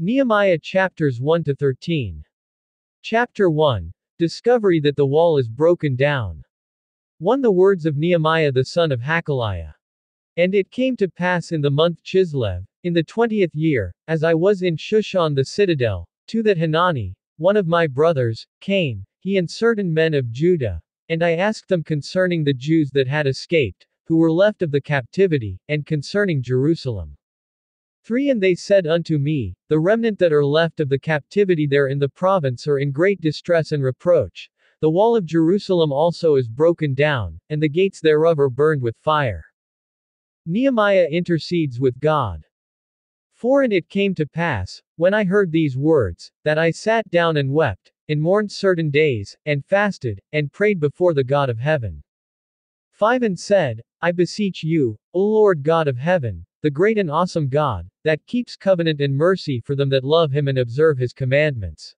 Nehemiah chapters 1 to 13. Chapter 1. Discovery that the wall is broken down. 1. The words of Nehemiah the son of Hachaliah. And it came to pass in the month Chislev, in the twentieth year, as I was in Shushan the citadel, to that Hanani, one of my brothers, came, he and certain men of Judah, and I asked them concerning the Jews that had escaped, who were left of the captivity, and concerning Jerusalem. 3 And they said unto me, The remnant that are left of the captivity there in the province are in great distress and reproach. The wall of Jerusalem also is broken down, and the gates thereof are burned with fire. Nehemiah intercedes with God. 4 And it came to pass, when I heard these words, that I sat down and wept, and mourned certain days, and fasted, and prayed before the God of heaven. 5 And said, I beseech you, O Lord God of heaven, the great and awesome God, that keeps covenant and mercy for them that love him and observe his commandments.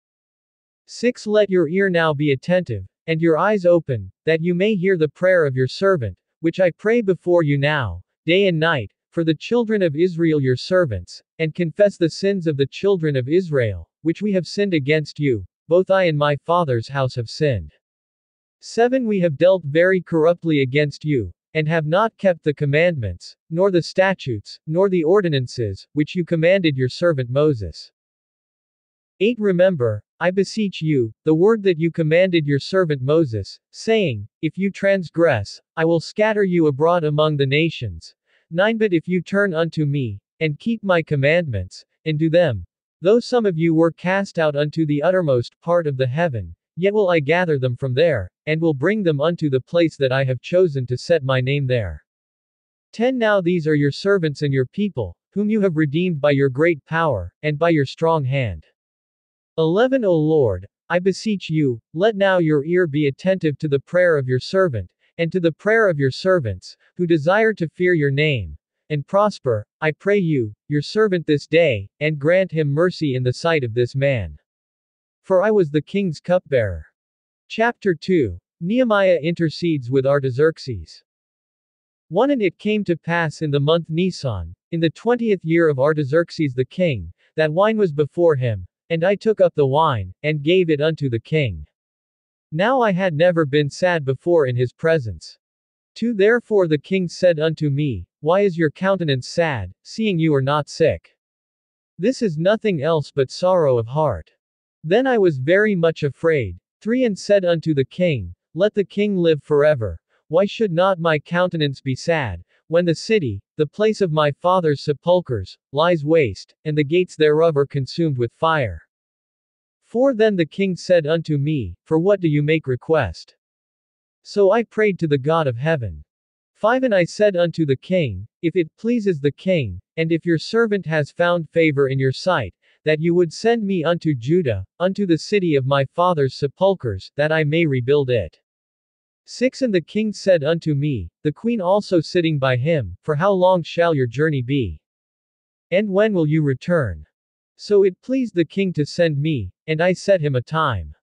6. Let your ear now be attentive, and your eyes open, that you may hear the prayer of your servant, which I pray before you now, day and night, for the children of Israel your servants, and confess the sins of the children of Israel, which we have sinned against you, both I and my father's house have sinned. 7. We have dealt very corruptly against you, and have not kept the commandments, nor the statutes, nor the ordinances, which you commanded your servant Moses. 8. Remember, I beseech you, the word that you commanded your servant Moses, saying, If you transgress, I will scatter you abroad among the nations. 9. But if you turn unto me, and keep my commandments, and do them, though some of you were cast out unto the uttermost part of the heaven, Yet will I gather them from there, and will bring them unto the place that I have chosen to set my name there. 10 Now these are your servants and your people, whom you have redeemed by your great power, and by your strong hand. 11 O Lord, I beseech you, let now your ear be attentive to the prayer of your servant, and to the prayer of your servants, who desire to fear your name, and prosper, I pray you, your servant this day, and grant him mercy in the sight of this man. For I was the king's cupbearer. Chapter 2. Nehemiah intercedes with Artaxerxes. 1 And it came to pass in the month Nisan, in the twentieth year of Artaxerxes the king, that wine was before him, and I took up the wine, and gave it unto the king. Now I had never been sad before in his presence. 2 Therefore the king said unto me, Why is your countenance sad, seeing you are not sick? This is nothing else but sorrow of heart. Then I was very much afraid. 3 And said unto the king, Let the king live forever. Why should not my countenance be sad, when the city, the place of my father's sepulchres, lies waste, and the gates thereof are consumed with fire? 4 Then the king said unto me, For what do you make request? So I prayed to the God of heaven. 5 And I said unto the king, If it pleases the king, and if your servant has found favor in your sight, that you would send me unto Judah, unto the city of my father's sepulchres, that I may rebuild it. 6 And the king said unto me, the queen also sitting by him, For how long shall your journey be? And when will you return? So it pleased the king to send me, and I set him a time.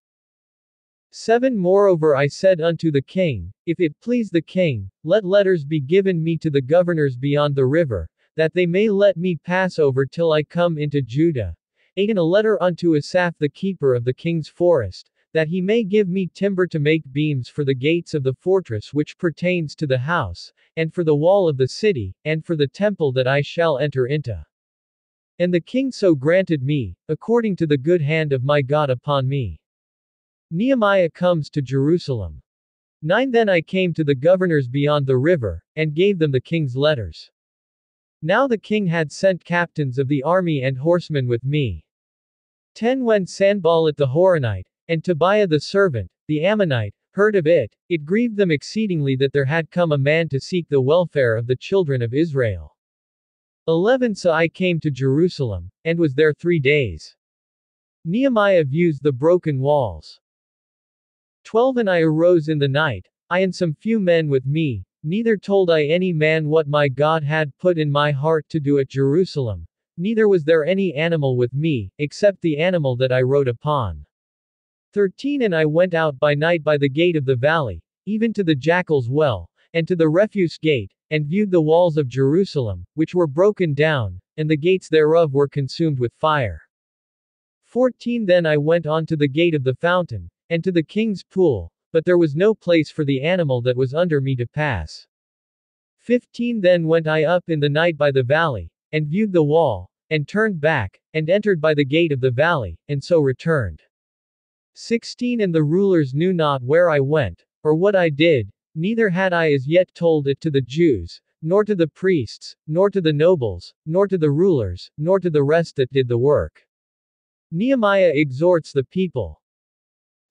7 Moreover I said unto the king, If it please the king, let letters be given me to the governors beyond the river, that they may let me pass over till I come into Judah, 8 And a letter unto Asaph the keeper of the king's forest, that he may give me timber to make beams for the gates of the fortress which pertains to the house, and for the wall of the city, and for the temple that I shall enter into. And the king so granted me, according to the good hand of my God upon me. Nehemiah comes to Jerusalem. 9 Then I came to the governors beyond the river, and gave them the king's letters. Now the king had sent captains of the army and horsemen with me. 10 When Sanballat the Horonite, and Tobiah the servant, the Ammonite, heard of it, it grieved them exceedingly that there had come a man to seek the welfare of the children of Israel. 11 So I came to Jerusalem, and was there three days. Nehemiah views the broken walls. 12 And I arose in the night, I and some few men with me, Neither told I any man what my God had put in my heart to do at Jerusalem. Neither was there any animal with me, except the animal that I rode upon. 13 And I went out by night by the gate of the valley, even to the jackal's well, and to the refuse gate, and viewed the walls of Jerusalem, which were broken down, and the gates thereof were consumed with fire. 14 Then I went on to the gate of the fountain, and to the king's pool, but there was no place for the animal that was under me to pass. 15 Then went I up in the night by the valley, and viewed the wall, and turned back, and entered by the gate of the valley, and so returned. 16 And the rulers knew not where I went, or what I did, neither had I as yet told it to the Jews, nor to the priests, nor to the nobles, nor to the rulers, nor to the rest that did the work. Nehemiah exhorts the people.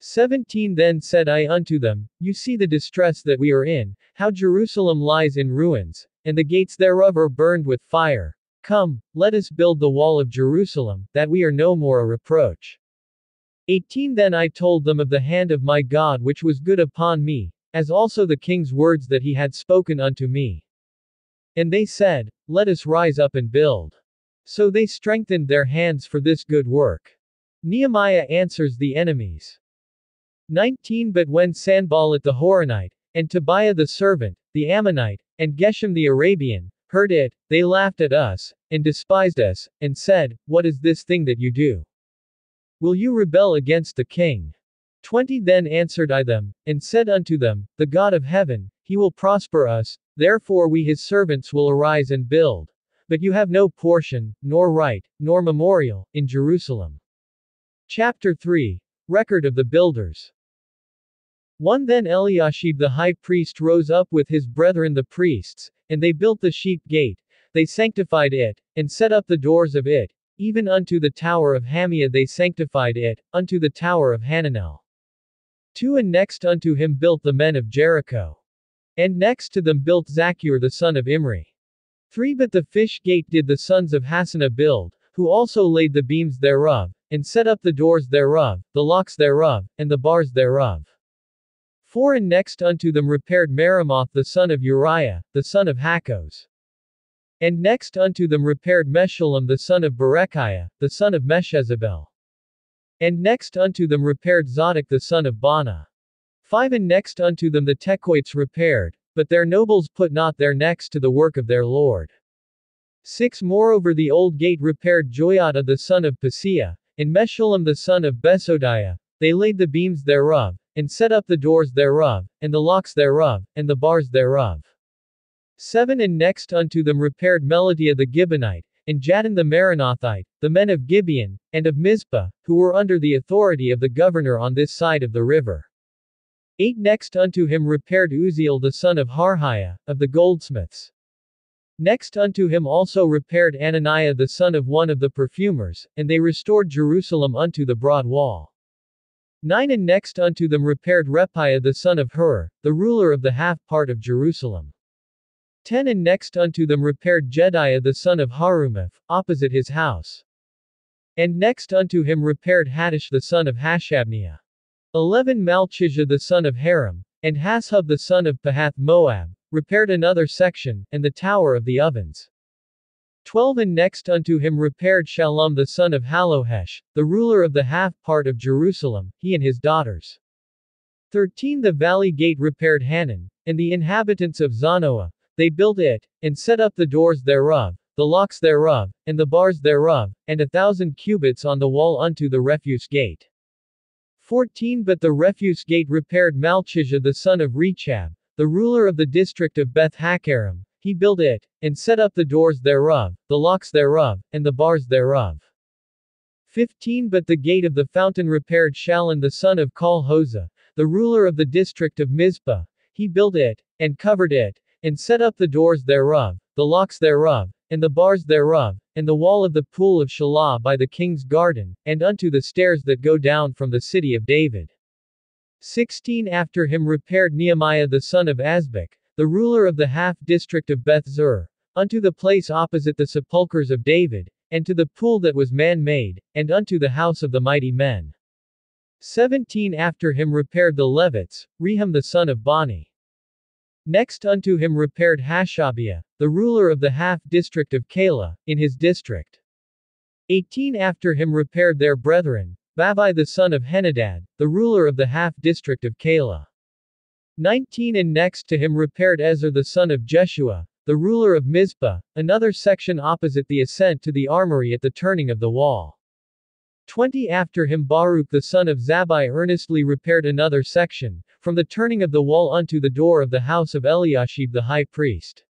17 Then said I unto them, You see the distress that we are in, how Jerusalem lies in ruins, and the gates thereof are burned with fire. Come, let us build the wall of Jerusalem, that we are no more a reproach. 18 Then I told them of the hand of my God which was good upon me, as also the king's words that he had spoken unto me. And they said, Let us rise up and build. So they strengthened their hands for this good work. Nehemiah answers the enemies. 19 But when Sanballat the Horonite, and Tobiah the servant, the Ammonite, and Geshem the Arabian, heard it, they laughed at us, and despised us, and said, What is this thing that you do? Will you rebel against the king? 20 Then answered I them, and said unto them, The God of heaven, he will prosper us, therefore we his servants will arise and build. But you have no portion, nor right, nor memorial, in Jerusalem. Chapter 3 Record of the Builders 1 Then Eliashib the high priest rose up with his brethren the priests, and they built the sheep gate, they sanctified it, and set up the doors of it, even unto the tower of Hammeah they sanctified it, unto the tower of Hananel. 2 And next unto him built the men of Jericho. And next to them built Zaccur the son of Imri. 3 But the fish gate did the sons of Hassenaah build, who also laid the beams thereof, and set up the doors thereof, the locks thereof, and the bars thereof. 4 And next unto them repaired Meremoth the son of Uriah, the son of Hakkoz. And next unto them repaired Meshullam the son of Berechiah, the son of Meshezabel. And next unto them repaired Zadok the son of Baana. 5 And next unto them the Tekoites repaired, but their nobles put not their necks to the work of their lord. 6 Moreover the old gate repaired Joiada the son of Paseah, and Meshullam the son of Besodiah, they laid the beams thereof, and set up the doors thereof, and the locks thereof, and the bars thereof. 7 And next unto them repaired Melatiah the Gibeonite, and Jadon the Meronothite, the men of Gibeon, and of Mizpah, who were under the authority of the governor on this side of the river. 8 Next unto him repaired Uzziel the son of Harhaiah, of the goldsmiths. Next unto him also repaired Ananiah the son of one of the perfumers, and they restored Jerusalem unto the broad wall. 9 And next unto them repaired Rephaiah the son of Hur, the ruler of the half part of Jerusalem. 10 And next unto them repaired Jedaiah the son of Harumaph, opposite his house. And next unto him repaired Hattush the son of Hashabniah. 11 Malchijah the son of Harim, and Hashub the son of Pahath Moab, repaired another section, and the tower of the ovens. 12 And next unto him repaired Shallum the son of Hallohesh, the ruler of the half part of Jerusalem, he and his daughters. 13 The valley gate repaired Hanan, and the inhabitants of Zanoah, they built it, and set up the doors thereof, the locks thereof, and the bars thereof, and a thousand cubits on the wall unto the refuse gate. 14 But the refuse gate repaired Malchijah the son of Rechab, the ruler of the district of Beth Haccherem, he built it, and set up the doors thereof, the locks thereof, and the bars thereof. 15 But the gate of the fountain repaired Shallun the son of Colhozeh, the ruler of the district of Mizpah, he built it, and covered it, and set up the doors thereof, the locks thereof, and the bars thereof, and the wall of the pool of Shelah by the king's garden, and unto the stairs that go down from the city of David. 16 After him repaired Nehemiah the son of Azbuk, the ruler of the half district of Beth Zur, unto the place opposite the sepulchres of David, and to the pool that was man-made, and unto the house of the mighty men. 17 After him repaired the Levites, Rehum the son of Bani. Next unto him repaired Hashabiah, the ruler of the half-district of Keilah, in his district. 18 After him repaired their brethren, Bavai the son of Henadad, the ruler of the half-district of Keilah. 19 And next to him repaired Ezer the son of Jeshua, the ruler of Mizpah, another section opposite the ascent to the armory at the turning of the wall. 20 After him Baruch the son of Zabai earnestly repaired another section, from the turning of the wall unto the door of the house of Eliashib the high priest.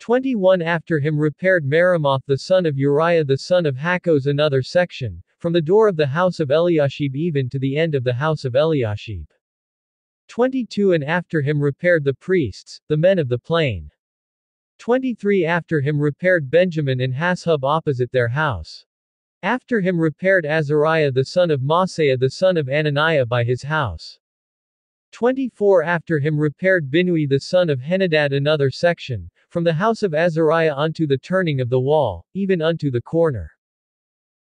21 After him repaired Meremoth the son of Uriah the son of Hakkoz another section, from the door of the house of Eliashib even to the end of the house of Eliashib. 22 And after him repaired the priests, the men of the plain. 23 After him repaired Benjamin and Hashub opposite their house. After him repaired Azariah the son of Maaseiah the son of Ananiah by his house. 24 After him repaired Binui the son of Henadad another section, from the house of Azariah unto the turning of the wall, even unto the corner.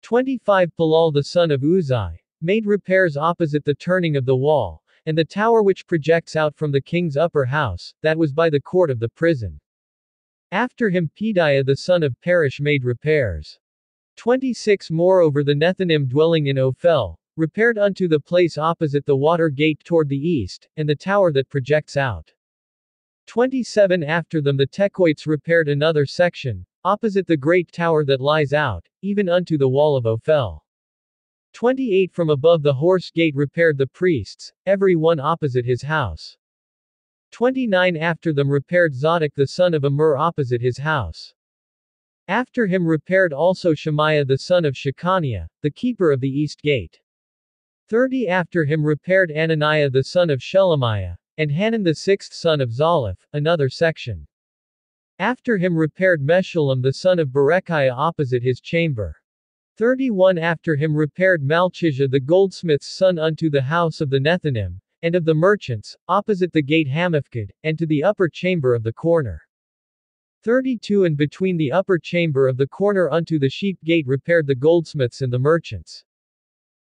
25 Palal the son of Uzai, made repairs opposite the turning of the wall, and the tower which projects out from the king's upper house, that was by the court of the prison. After him Pedaiah the son of Parosh made repairs. 26 Moreover the Nethinim dwelling in Ophel, repaired unto the place opposite the water gate toward the east, and the tower that projects out. 27 After them the Tekoites repaired another section, opposite the great tower that lies out, even unto the wall of Ophel. 28 From above the horse gate repaired the priests, every one opposite his house. 29 After them repaired Zadok the son of Amur opposite his house. After him repaired also Shemaiah the son of Shechaniah, the keeper of the east gate. 30 After him repaired Ananiah the son of Shelemiah, and Hanan the sixth son of Zalaph, another section. After him repaired Meshullam the son of Berechiah opposite his chamber. 31 After him repaired Malchijah the goldsmith's son unto the house of the Nethinim, and of the merchants, opposite the gate Hammephkad, and to the upper chamber of the corner. 32 And between the upper chamber of the corner unto the sheep gate repaired the goldsmiths and the merchants.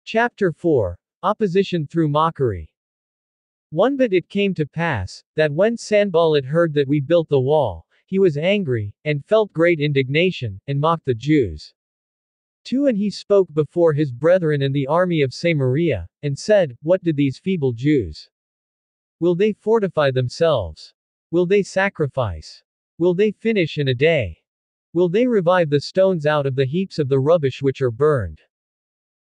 Chapter 4 Opposition through mockery. 1 But it came to pass, that when Sanballat heard that we built the wall, he was angry, and felt great indignation, and mocked the Jews. 2 And he spoke before his brethren and the army of Samaria, and said, What did these feeble Jews? Will they fortify themselves? Will they sacrifice? Will they finish in a day? Will they revive the stones out of the heaps of the rubbish which are burned?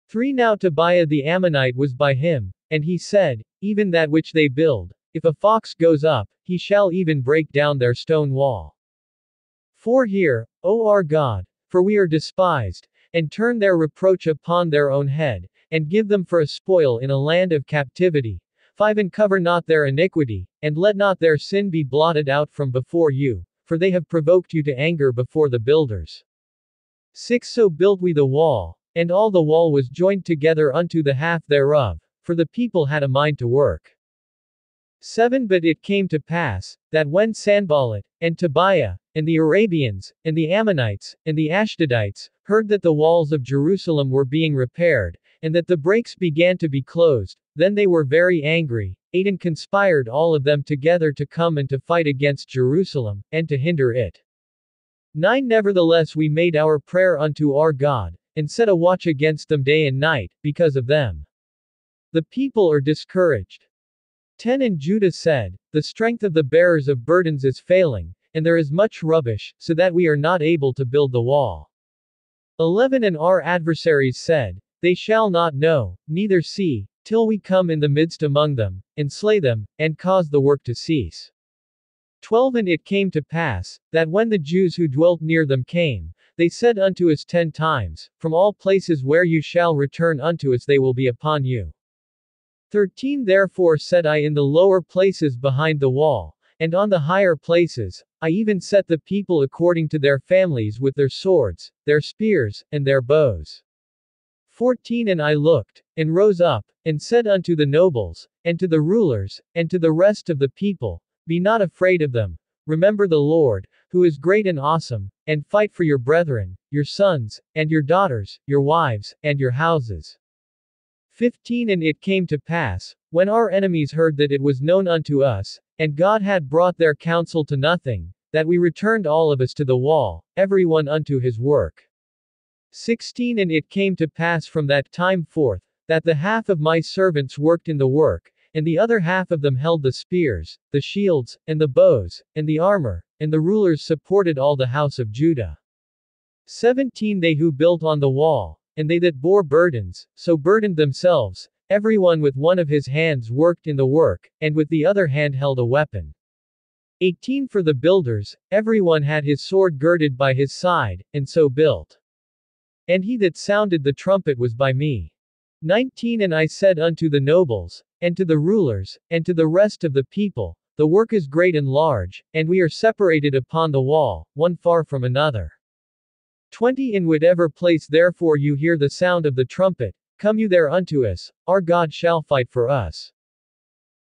3 Now Tobiah the Ammonite was by him, and he said, Even that which they build, if a fox goes up, he shall even break down their stone wall. 4 Here, O our God, for we are despised, and turn their reproach upon their own head, and give them for a spoil in a land of captivity. 5 And cover not their iniquity, and let not their sin be blotted out from before you, for they have provoked you to anger before the builders. 6 So built we the wall, and all the wall was joined together unto the half thereof, for the people had a mind to work. 7 But it came to pass, that when Sanballat, and Tobiah, and the Arabians, and the Ammonites, and the Ashdodites, heard that the walls of Jerusalem were being repaired, and that the breaks began to be closed, then they were very angry, ate and conspired all of them together to come and to fight against Jerusalem, and to hinder it. 9 Nevertheless we made our prayer unto our God, and set a watch against them day and night, because of them. The people are discouraged. 10 And Judah said, The strength of the bearers of burdens is failing, and there is much rubbish, so that we are not able to build the wall. 11 And our adversaries said, They shall not know, neither see, till we come in the midst among them, and slay them, and cause the work to cease. 12 And it came to pass, that when the Jews who dwelt near them came, they said unto us ten times, From all places where you shall return unto us they will be upon you. 13 Therefore set I in the lower places behind the wall, and on the higher places, I even set the people according to their families with their swords, their spears, and their bows. 14 And I looked, and rose up, and said unto the nobles, and to the rulers, and to the rest of the people, Be not afraid of them. Remember the Lord, who is great and awesome, and fight for your brethren, your sons, and your daughters, your wives, and your houses. 15 And it came to pass, when our enemies heard that it was known unto us, and God had brought their counsel to nothing, that we returned all of us to the wall, every one unto his work. 16 And it came to pass from that time forth, that the half of my servants worked in the work, and the other half of them held the spears, the shields, and the bows, and the armor, and the rulers supported all the house of Judah. 17 They who built on the wall, and they that bore burdens, so burdened themselves, everyone with one of his hands worked in the work, and with the other hand held a weapon. 18 For the builders, everyone had his sword girded by his side, and so built. And he that sounded the trumpet was by me. 19 And I said unto the nobles, and to the rulers, and to the rest of the people, The work is great and large, and we are separated upon the wall, one far from another. 20 In whatever place therefore you hear the sound of the trumpet, come you there unto us, our God shall fight for us.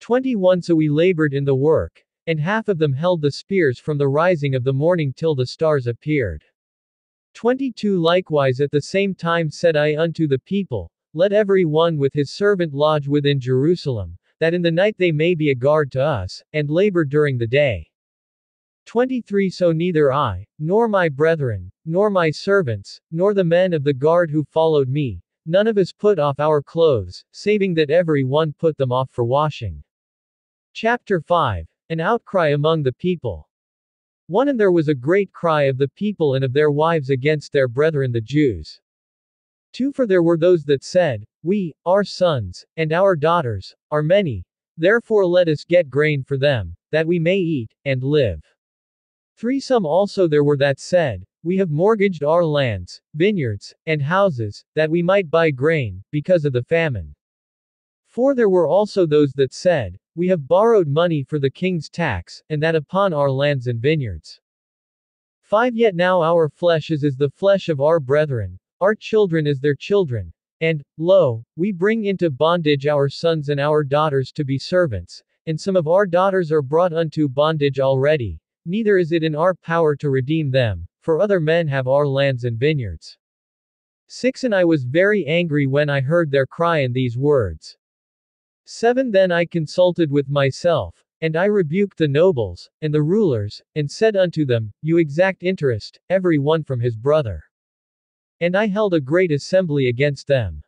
21 So we labored in the work, and half of them held the spears from the rising of the morning till the stars appeared. 22 Likewise at the same time said I unto the people, Let every one with his servant lodge within Jerusalem, that in the night they may be a guard to us, and labor during the day. 23 So neither I, nor my brethren, nor my servants, nor the men of the guard who followed me, none of us put off our clothes, saving that every one put them off for washing. Chapter 5 an outcry among the people. 1 And there was a great cry of the people and of their wives against their brethren the Jews. 2 For there were those that said, We, our sons, and our daughters, are many, therefore let us get grain for them, that we may eat, and live. 3 Some also there were that said, We have mortgaged our lands, vineyards, and houses, that we might buy grain, because of the famine. For There were also those that said, we have borrowed money for the king's tax, and that upon our lands and vineyards. 5 Yet now our flesh is as the flesh of our brethren, our children as their children, and, lo, we bring into bondage our sons and our daughters to be servants, and some of our daughters are brought unto bondage already, neither is it in our power to redeem them, for other men have our lands and vineyards. 6 And I was very angry when I heard their cry in these words. 7 Then I consulted with myself, and I rebuked the nobles, and the rulers, and said unto them, You exact interest, every one from his brother. And I held a great assembly against them.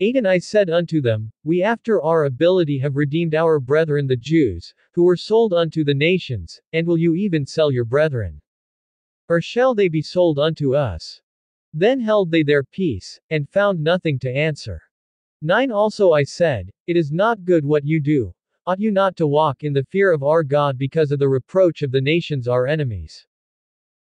8 And I said unto them, We after our ability have redeemed our brethren the Jews, who were sold unto the nations, and will you even sell your brethren? Or shall they be sold unto us? Then held they their peace, and found nothing to answer. 9 Also I said, It is not good what you do. Ought you not to walk in the fear of our God because of the reproach of the nations our enemies?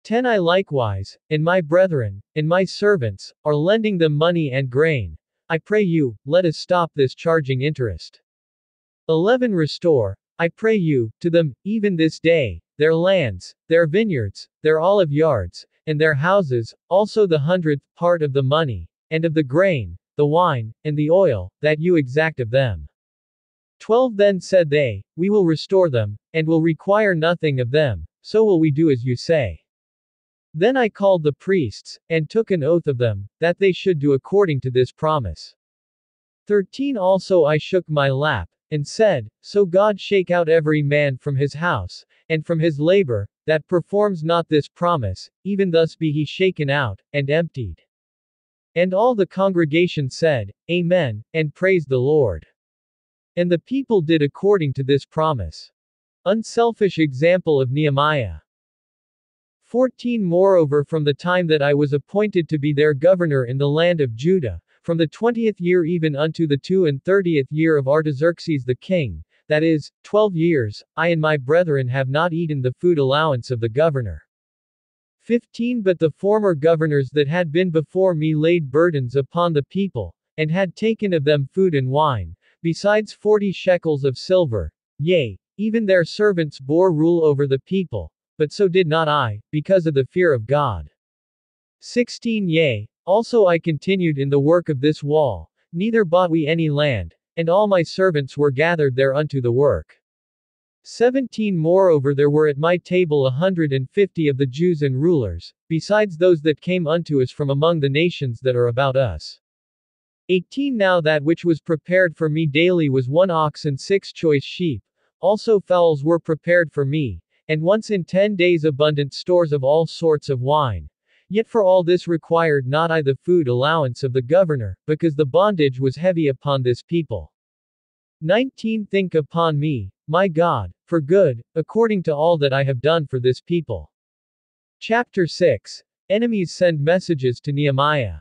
10 I likewise, and my brethren, and my servants, are lending them money and grain. I pray you, let us stop this charging interest. 11 Restore, I pray you, to them, even this day, their lands, their vineyards, their olive yards, and their houses, also the hundredth part of the money, and of the grain, the wine, and the oil, that you exact of them. 12 Then said they, We will restore them, and will require nothing of them, so will we do as you say. Then I called the priests, and took an oath of them, that they should do according to this promise. 13 Also I shook my lap, and said, So God shake out every man from his house, and from his labor, that performs not this promise, even thus be he shaken out, and emptied. And all the congregation said, Amen, and praised the Lord. And the people did according to this promise. Unselfish example of Nehemiah. 14 Moreover from the time that I was appointed to be their governor in the land of Judah, from the twentieth year even unto the two and thirtieth year of Artaxerxes the king, that is, twelve years, I and my brethren have not eaten the food allowance of the governor. 15 But the former governors that had been before me laid burdens upon the people, and had taken of them food and wine, besides forty shekels of silver, yea, even their servants bore rule over the people, but so did not I, because of the fear of God. 16 Yea, also I continued in the work of this wall, neither bought we any land, and all my servants were gathered there unto the work. 17 Moreover there were at my table a hundred and fifty of the Jews and rulers, besides those that came unto us from among the nations that are about us. 18 Now that which was prepared for me daily was one ox and six choice sheep, also fowls were prepared for me, and once in ten days abundant stores of all sorts of wine. Yet for all this required not I the food allowance of the governor, because the bondage was heavy upon this people. 19 Think upon me, my God, for good, according to all that I have done for this people. Chapter 6 Enemies send messages to Nehemiah.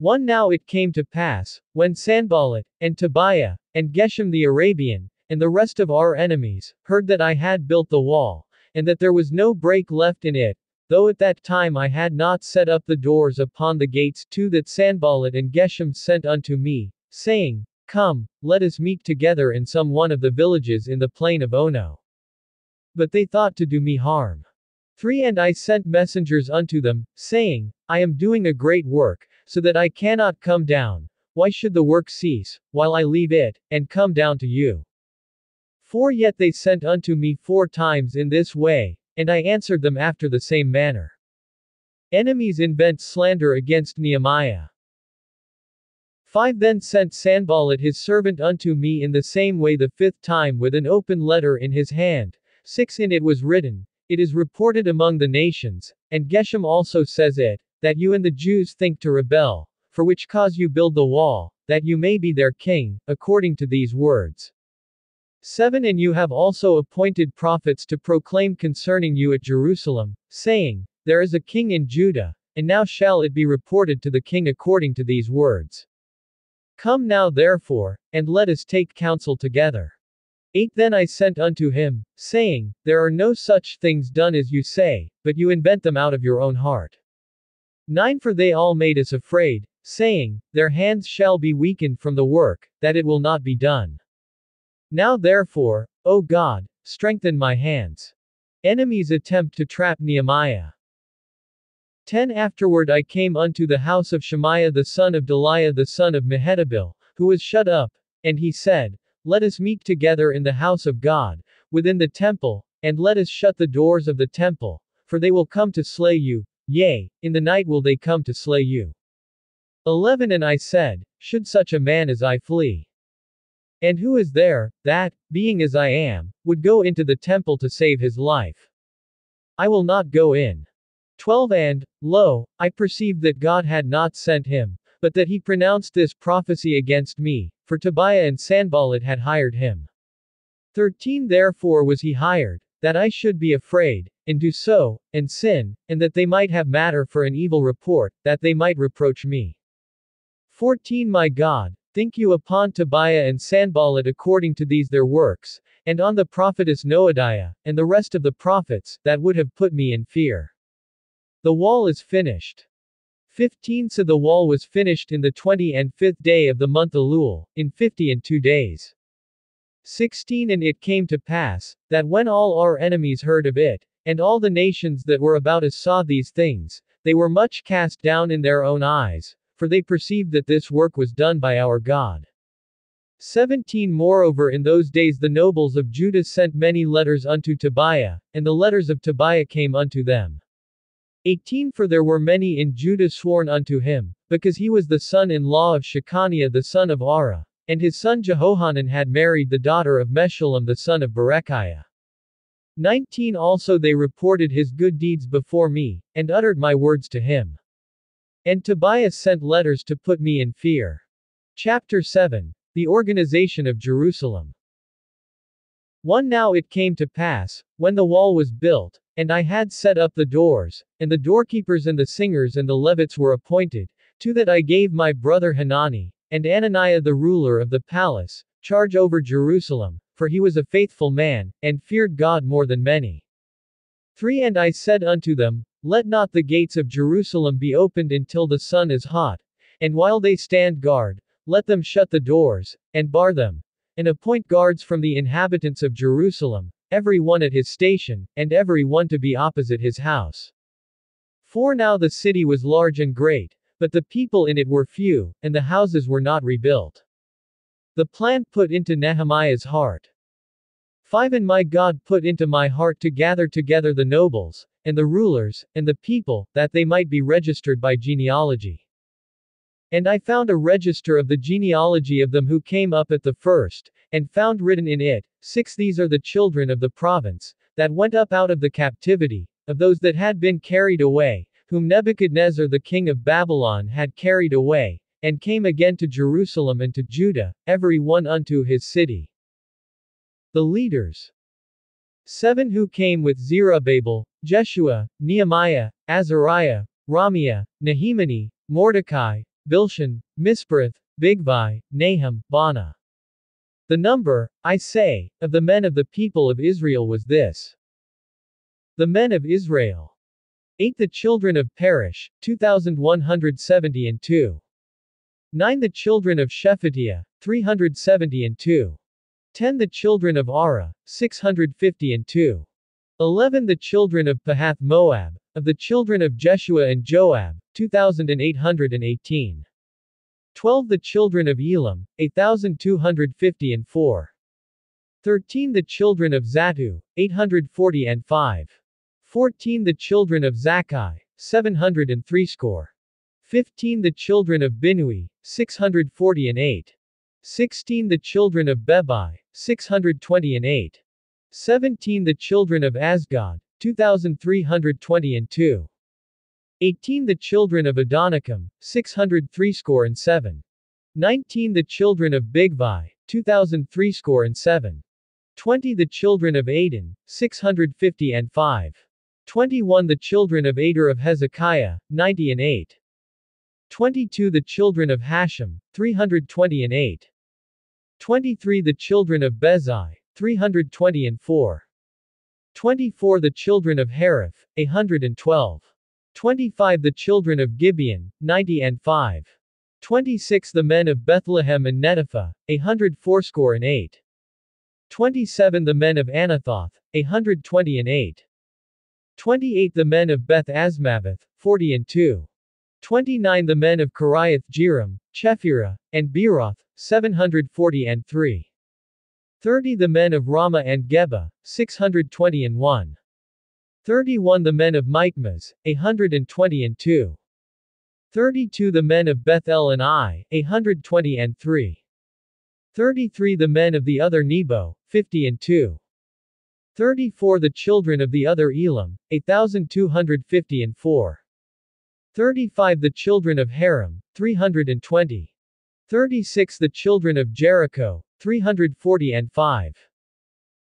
1 Now it came to pass, when Sanballat, and Tobiah, and Geshem the Arabian, and the rest of our enemies, heard that I had built the wall, and that there was no break left in it, though at that time I had not set up the doors upon the gates, two that Sanballat and Geshem sent unto me, saying, Come, let us meet together in some one of the villages in the plain of Ono. But they thought to do me harm. 3 And I sent messengers unto them, saying, I am doing a great work, so that I cannot come down. Why should the work cease, while I leave it, and come down to you? For Yet they sent unto me four times in this way, and I answered them after the same manner. Enemies invent slander against Nehemiah. 5 Then sent Sanballat his servant unto me in the same way the fifth time with an open letter in his hand. 6 In it was written, It is reported among the nations, and Geshem also says it, that you and the Jews think to rebel, for which cause you build the wall, that you may be their king, according to these words. 7 And you have also appointed prophets to proclaim concerning you at Jerusalem, saying, There is a king in Judah, and now shall it be reported to the king according to these words. Come now therefore, and let us take counsel together. 8 Then I sent unto him, saying, There are no such things done as you say, but you invent them out of your own heart. 9 For they all made us afraid, saying, Their hands shall be weakened from the work, that it will not be done. Now therefore, O God, strengthen my hands. Enemies attempt to trap Nehemiah. 10 Afterward I came unto the house of Shemaiah the son of Delaiah the son of Mehetabel, who was shut up, and he said, Let us meet together in the house of God, within the temple, and let us shut the doors of the temple, for they will come to slay you, Yea, in the night will they come to slay you. 11 And I said, Should such a man as I flee? And who is there, that, being as I am, would go into the temple to save his life? I will not go in. 12 And, lo, I perceived that God had not sent him, but that he pronounced this prophecy against me, for Tobiah and Sanballat had hired him. 13 Therefore was he hired, that I should be afraid, and do so, and sin, and that they might have matter for an evil report, that they might reproach me. 14 My God, think you upon Tobiah and Sanballat according to these their works, and on the prophetess Noadiah, and the rest of the prophets, that would have put me in fear. The wall is finished. 15 So the wall was finished in the twenty and fifth day of the month Elul, in fifty and two days. 16 And it came to pass, that when all our enemies heard of it, and all the nations that were about us saw these things, they were much cast down in their own eyes, for they perceived that this work was done by our God. 17 Moreover in those days the nobles of Judah sent many letters unto Tobiah, and the letters of Tobiah came unto them. 18 For there were many in Judah sworn unto him, because he was the son-in-law of Shechaniah the son of Arah, and his son Jehohanan had married the daughter of Meshullam the son of Berechiah. 19 Also they reported his good deeds before me, and uttered my words to him. And Tobiah sent letters to put me in fear. Chapter 7. The Organization of Jerusalem. 1 Now it came to pass, when the wall was built, and I had set up the doors, and the doorkeepers and the singers and the Levites were appointed, to that I gave my brother Hanani, and Ananiah the ruler of the palace, charge over Jerusalem, for he was a faithful man, and feared God more than many. 3 And I said unto them, Let not the gates of Jerusalem be opened until the sun is hot, and while they stand guard, let them shut the doors, and bar them, and appoint guards from the inhabitants of Jerusalem, every one at his station, and every one to be opposite his house. For now the city was large and great, but the people in it were few, and the houses were not rebuilt. The plan put into Nehemiah's heart. 5 And my God put into my heart to gather together the nobles, and the rulers, and the people, that they might be registered by genealogy. And I found a register of the genealogy of them who came up at the first, and found written in it, Six These are the children of the province, that went up out of the captivity, of those that had been carried away, whom Nebuchadnezzar the king of Babylon had carried away, and came again to Jerusalem and to Judah, every one unto his city. The leaders. 7 Who came with Zerubbabel, Jeshua, Nehemiah, Azariah, Raamiah, Nahamani, Mordecai, Bilshan, Mispereth, Bigvai, Nahum, Baanah. The number, I say, of the men of the people of Israel was this. The men of Israel. 8 The children of Parosh, 2170 and 2. 9 The children of Shephatiah, 370 and 2. 10 The children of Arah, 650 and 2. 11 The children of Pahath Moab, of the children of Jeshua and Joab, 2818. 12 The children of Elam, 8250 and 4. 13 The children of Zattu, 840 and 5. 14 The children of Zakkai, 703 score. 15 The children of Binui, 640 and 8. 16 The children of Bebai, 620 and 8. 17 The children of Azgad, 2320 and 2. 18 The children of Adonikam, 603 score and 7. 19 The children of Bigvai, 2003 score and 7. 20 The children of Adin, 650 and 5. 21 The children of Ater of Hezekiah, 90 and 8. 22 The children of Hashem, 320 and 8. 23 The children of Bezai, 320 and 4. 24 The children of Hariph, 112. 25 The children of Gibeon, 90 and 5. 26 The men of Bethlehem and Netophah, a hundred fourscore and 8. 27 The men of Anathoth, a hundred twenty and 8. 28 The men of Beth Azmaveth, 40 and 2. 29 The men of Kiriath Jearim, Chephirah, and Beeroth, 740 and 3. 30 The men of Ramah and Geba, 620 and 1. 31 The men of Michmas, 120 and 2. 32 The men of Bethel and Ai, 120 and 3. 33 The men of the other Nebo, 50 and 2. 34 The children of the other Elam, 8250 and 4. 35 The children of Harim, 320. 36 The children of Jericho, 340 and 5.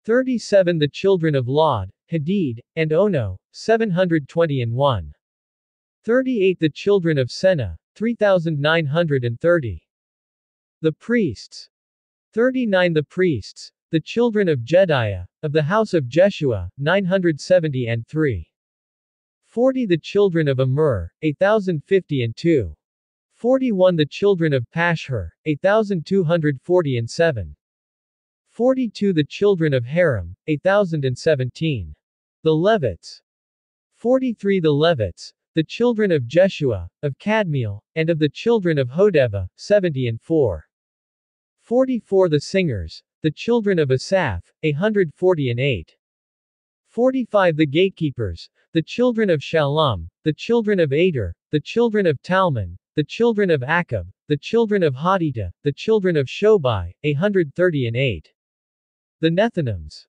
37 The children of Lod, Hadid, and Ono, 720 and 1. 38 The children of Senah, 3930. The priests. 39 The priests, the children of Jediah, of the house of Jeshua, 970 and 3. 40 The children of Amur, 8050 and 2. 41 The children of Pashhur, 8240 and 7. 42 The children of Harim, 8017. The Levites. 43 The Levites, the children of Jeshua, of Kadmiel, and of the children of Hodeva, 70 and 4. 44 The singers, the children of Asaph, 140 and 8. 45 The gatekeepers, the children of Shallum, the children of Ater, the children of Talmon, the children of Akkub, the children of Hatita, the children of Shobai, 130 and 8. The Nethinims.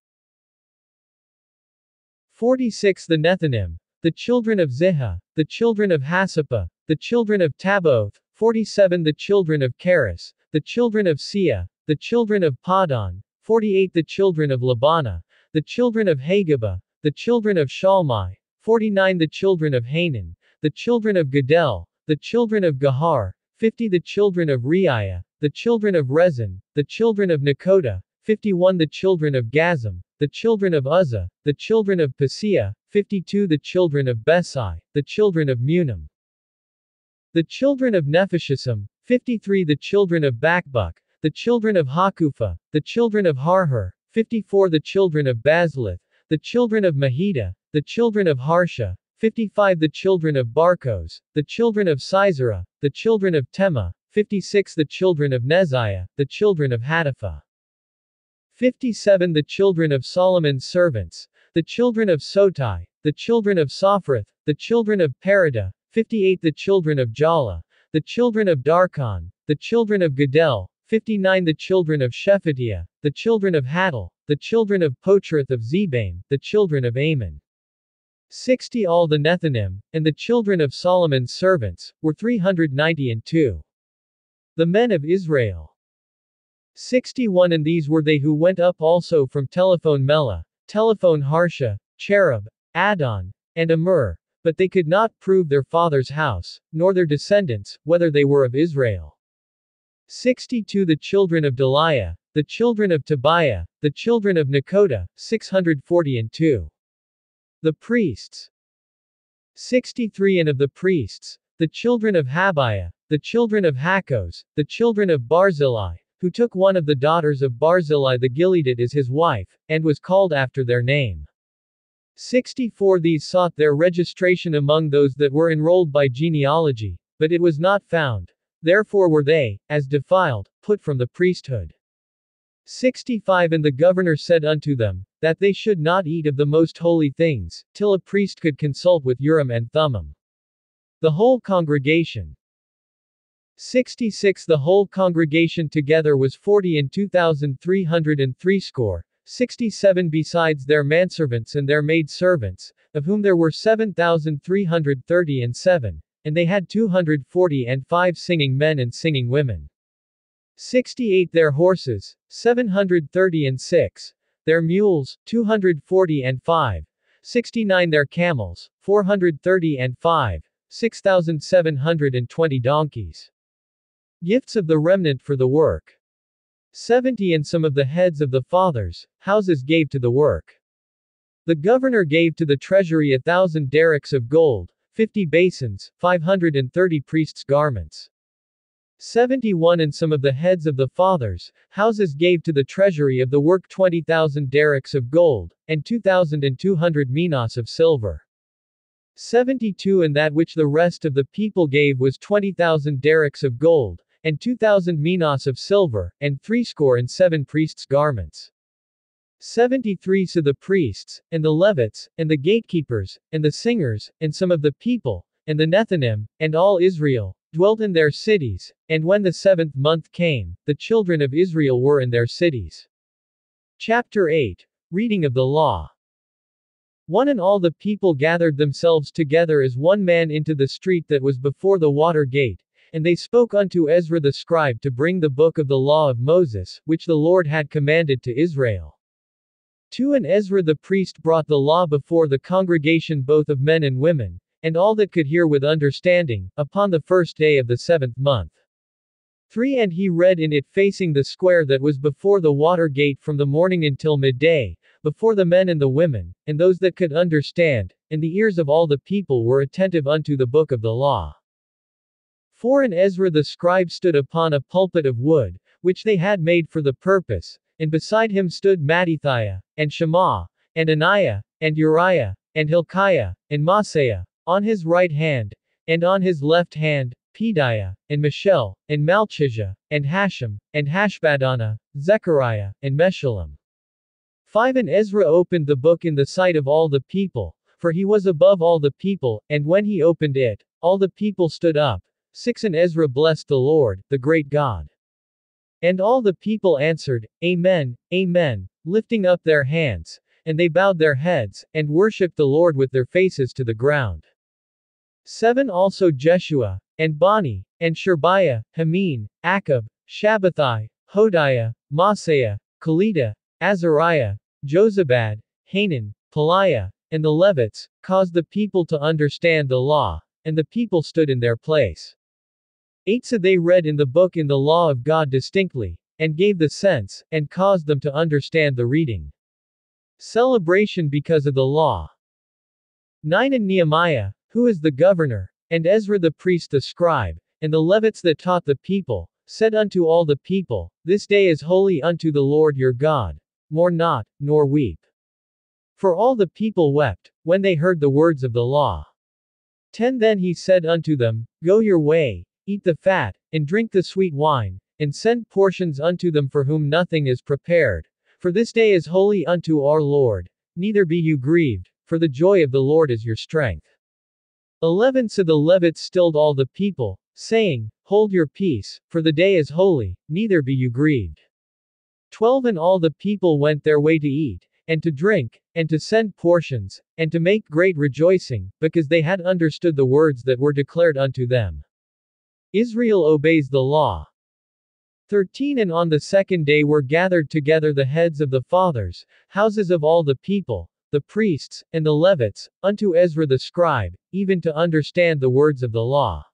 46 The Nethinim, the children of Ziha, the children of Hasupha, the children of Tabbaoth, 47 The children of Karis, the children of Sia, the children of Padon, 48 The children of Lebana, the children of Hagabah, the children of Shalmai, 49 The children of Hanan, the children of Giddel, the children of Gahar, 50 The children of Reaiah, the children of Rezin, the children of Nekoda, 51 The children of Gazam, the children of Uzzah, the children of Paseah, 52 The children of Besai, the children of Meunim. The children of Nephishim, 53 The children of Bakbuk, the children of Hakupha, the children of Harhur, 54 The children of Bazlith, the children of Mehida, the children of Harsha, 55 The children of Barkos, the children of Sisera, the children of Tema, 56 The children of Neziah, the children of Hatipha. 57 The children of Solomon's servants, the children of Sotai, the children of Sophereth, the children of Perida, 58 The children of Jaala, the children of Darkon, the children of Giddel, 59 The children of Shephatiah, the children of Hattil, the children of Potrath of Zebaim, the children of Amon. 60 All the Nethinim, and the children of Solomon's servants, were 390 and 2. The men of Israel. 61 And these were they who went up also from Tel Melah, Tel Harsha, Cherub, Adon, and Amur, But they could not prove their father's house, nor their descendants, whether they were of Israel. 62 The children of Delaiah, the children of Tobiah, the children of Nekoda, 640 and 2. The priests. 63 And of the priests, the children of Habiah, the children of Hakkoz, the children of Barzillai, who took one of the daughters of Barzillai the Gileadite as his wife, and was called after their name. 64 These sought their registration among those that were enrolled by genealogy, but it was not found. Therefore were they, as defiled, put from the priesthood. 65 And the governor said unto them, that they should not eat of the most holy things, till a priest could consult with Urim and Thummim. The whole congregation. 66 The whole congregation together was 40 and 2,303 score, 67 besides their manservants and their maidservants, of whom there were 7,330 and 7, and they had 240 and 5 singing men and singing women. 68 Their horses, 730 and 6, their mules, 240 and 5, 69 Their camels, 430 and 5, 6,720 donkeys. Gifts of the remnant for the work. 70 And some of the heads of the fathers' houses gave to the work. The governor gave to the treasury a thousand darics of gold, 50 basins, 530 priests' garments. 71 And some of the heads of the fathers' houses gave to the treasury of the work 20,000 darics of gold, and 2,200 minas of silver. 72 And that which the rest of the people gave was 20,000 darics of gold, and 2,000 minas of silver, and threescore and seven priests' garments. 73 So the priests, and the Levites, and the gatekeepers, and the singers, and some of the people, and the Nethinim, and all Israel, dwelt in their cities, and when the seventh month came, the children of Israel were in their cities. Chapter 8 Reading of the Law one and all the people gathered themselves together as one man into the street that was before the water gate, and they spoke unto Ezra the scribe to bring the book of the law of Moses, which the Lord had commanded to Israel. 2 And Ezra the priest brought the law before the congregation both of men and women, and all that could hear with understanding, upon the first day of the seventh month. 3 And he read in it facing the square that was before the water gate from the morning until midday, before the men and the women, and those that could understand, and the ears of all the people were attentive unto the book of the law. 4 And Ezra the scribe stood upon a pulpit of wood, which they had made for the purpose, and beside him stood Mattithiah, and Shema, and Anaiah, and Uriah, and Hilkiah, and Maaseiah, on his right hand, and on his left hand, Pedaiah, and Mishael, and Malchijah, and Hashum, and Hashbaddanah, Zechariah, and Meshullam. 5 And Ezra opened the book in the sight of all the people, for he was above all the people, and when he opened it, all the people stood up. 6 And Ezra blessed the Lord, the great God. And all the people answered, Amen, Amen, lifting up their hands, and they bowed their heads, and worshipped the Lord with their faces to the ground. 7 Also Jeshua, and Bani, and Sherebiah, Hamin, Akkub, Shabbethai, Hodiah, Maaseiah, Kelita, Azariah, Jozabad, Hanan, Pelaiah, and the Levites, caused the people to understand the law, and the people stood in their place. 8 So they read in the book in the law of God distinctly, and gave the sense, and caused them to understand the reading. Celebration because of the law. 9 And Nehemiah, who is the governor, and Ezra the priest the scribe, and the Levites that taught the people, said unto all the people, This day is holy unto the Lord your God, Mourn not, nor weep. For all the people wept, when they heard the words of the law. 10 Then he said unto them, Go your way, eat the fat, and drink the sweet wine, and send portions unto them for whom nothing is prepared. For this day is holy unto our Lord, neither be you grieved, for the joy of the Lord is your strength. 11 So the Levites stilled all the people, saying, Hold your peace, for the day is holy, neither be you grieved. 12 And all the people went their way to eat, and to drink, and to send portions, and to make great rejoicing, because they had understood the words that were declared unto them. Israel obeys the law. 13 And on the second day were gathered together the heads of the fathers, houses of all the people, the priests, and the Levites, unto Ezra the scribe, even to understand the words of the law.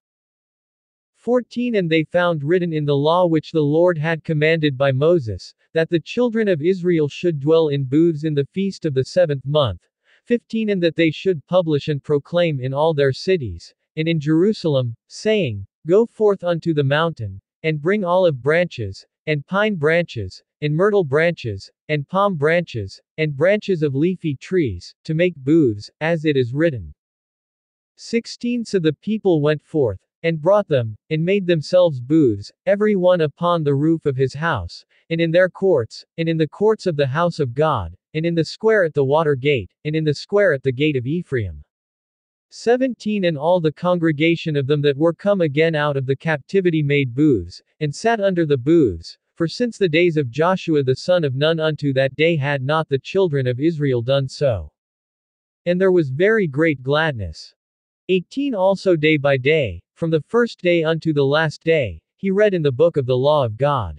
14 And they found written in the law which the Lord had commanded by Moses, that the children of Israel should dwell in booths in the feast of the seventh month. 15 And that they should publish and proclaim in all their cities, and in Jerusalem, saying, Go forth unto the mountain, and bring olive branches, and pine branches, and myrtle branches, and palm branches, and branches of leafy trees, to make booths, as it is written. 16 So the people went forth, and brought them, and made themselves booths, every one upon the roof of his house, and in their courts, and in the courts of the house of God, and in the square at the water gate, and in the square at the gate of Ephraim. 17 And all the congregation of them that were come again out of the captivity made booths, and sat under the booths, for since the days of Joshua the son of Nun unto that day had not the children of Israel done so. And there was very great gladness. 18 Also day by day, from the first day unto the last day, he read in the book of the law of God.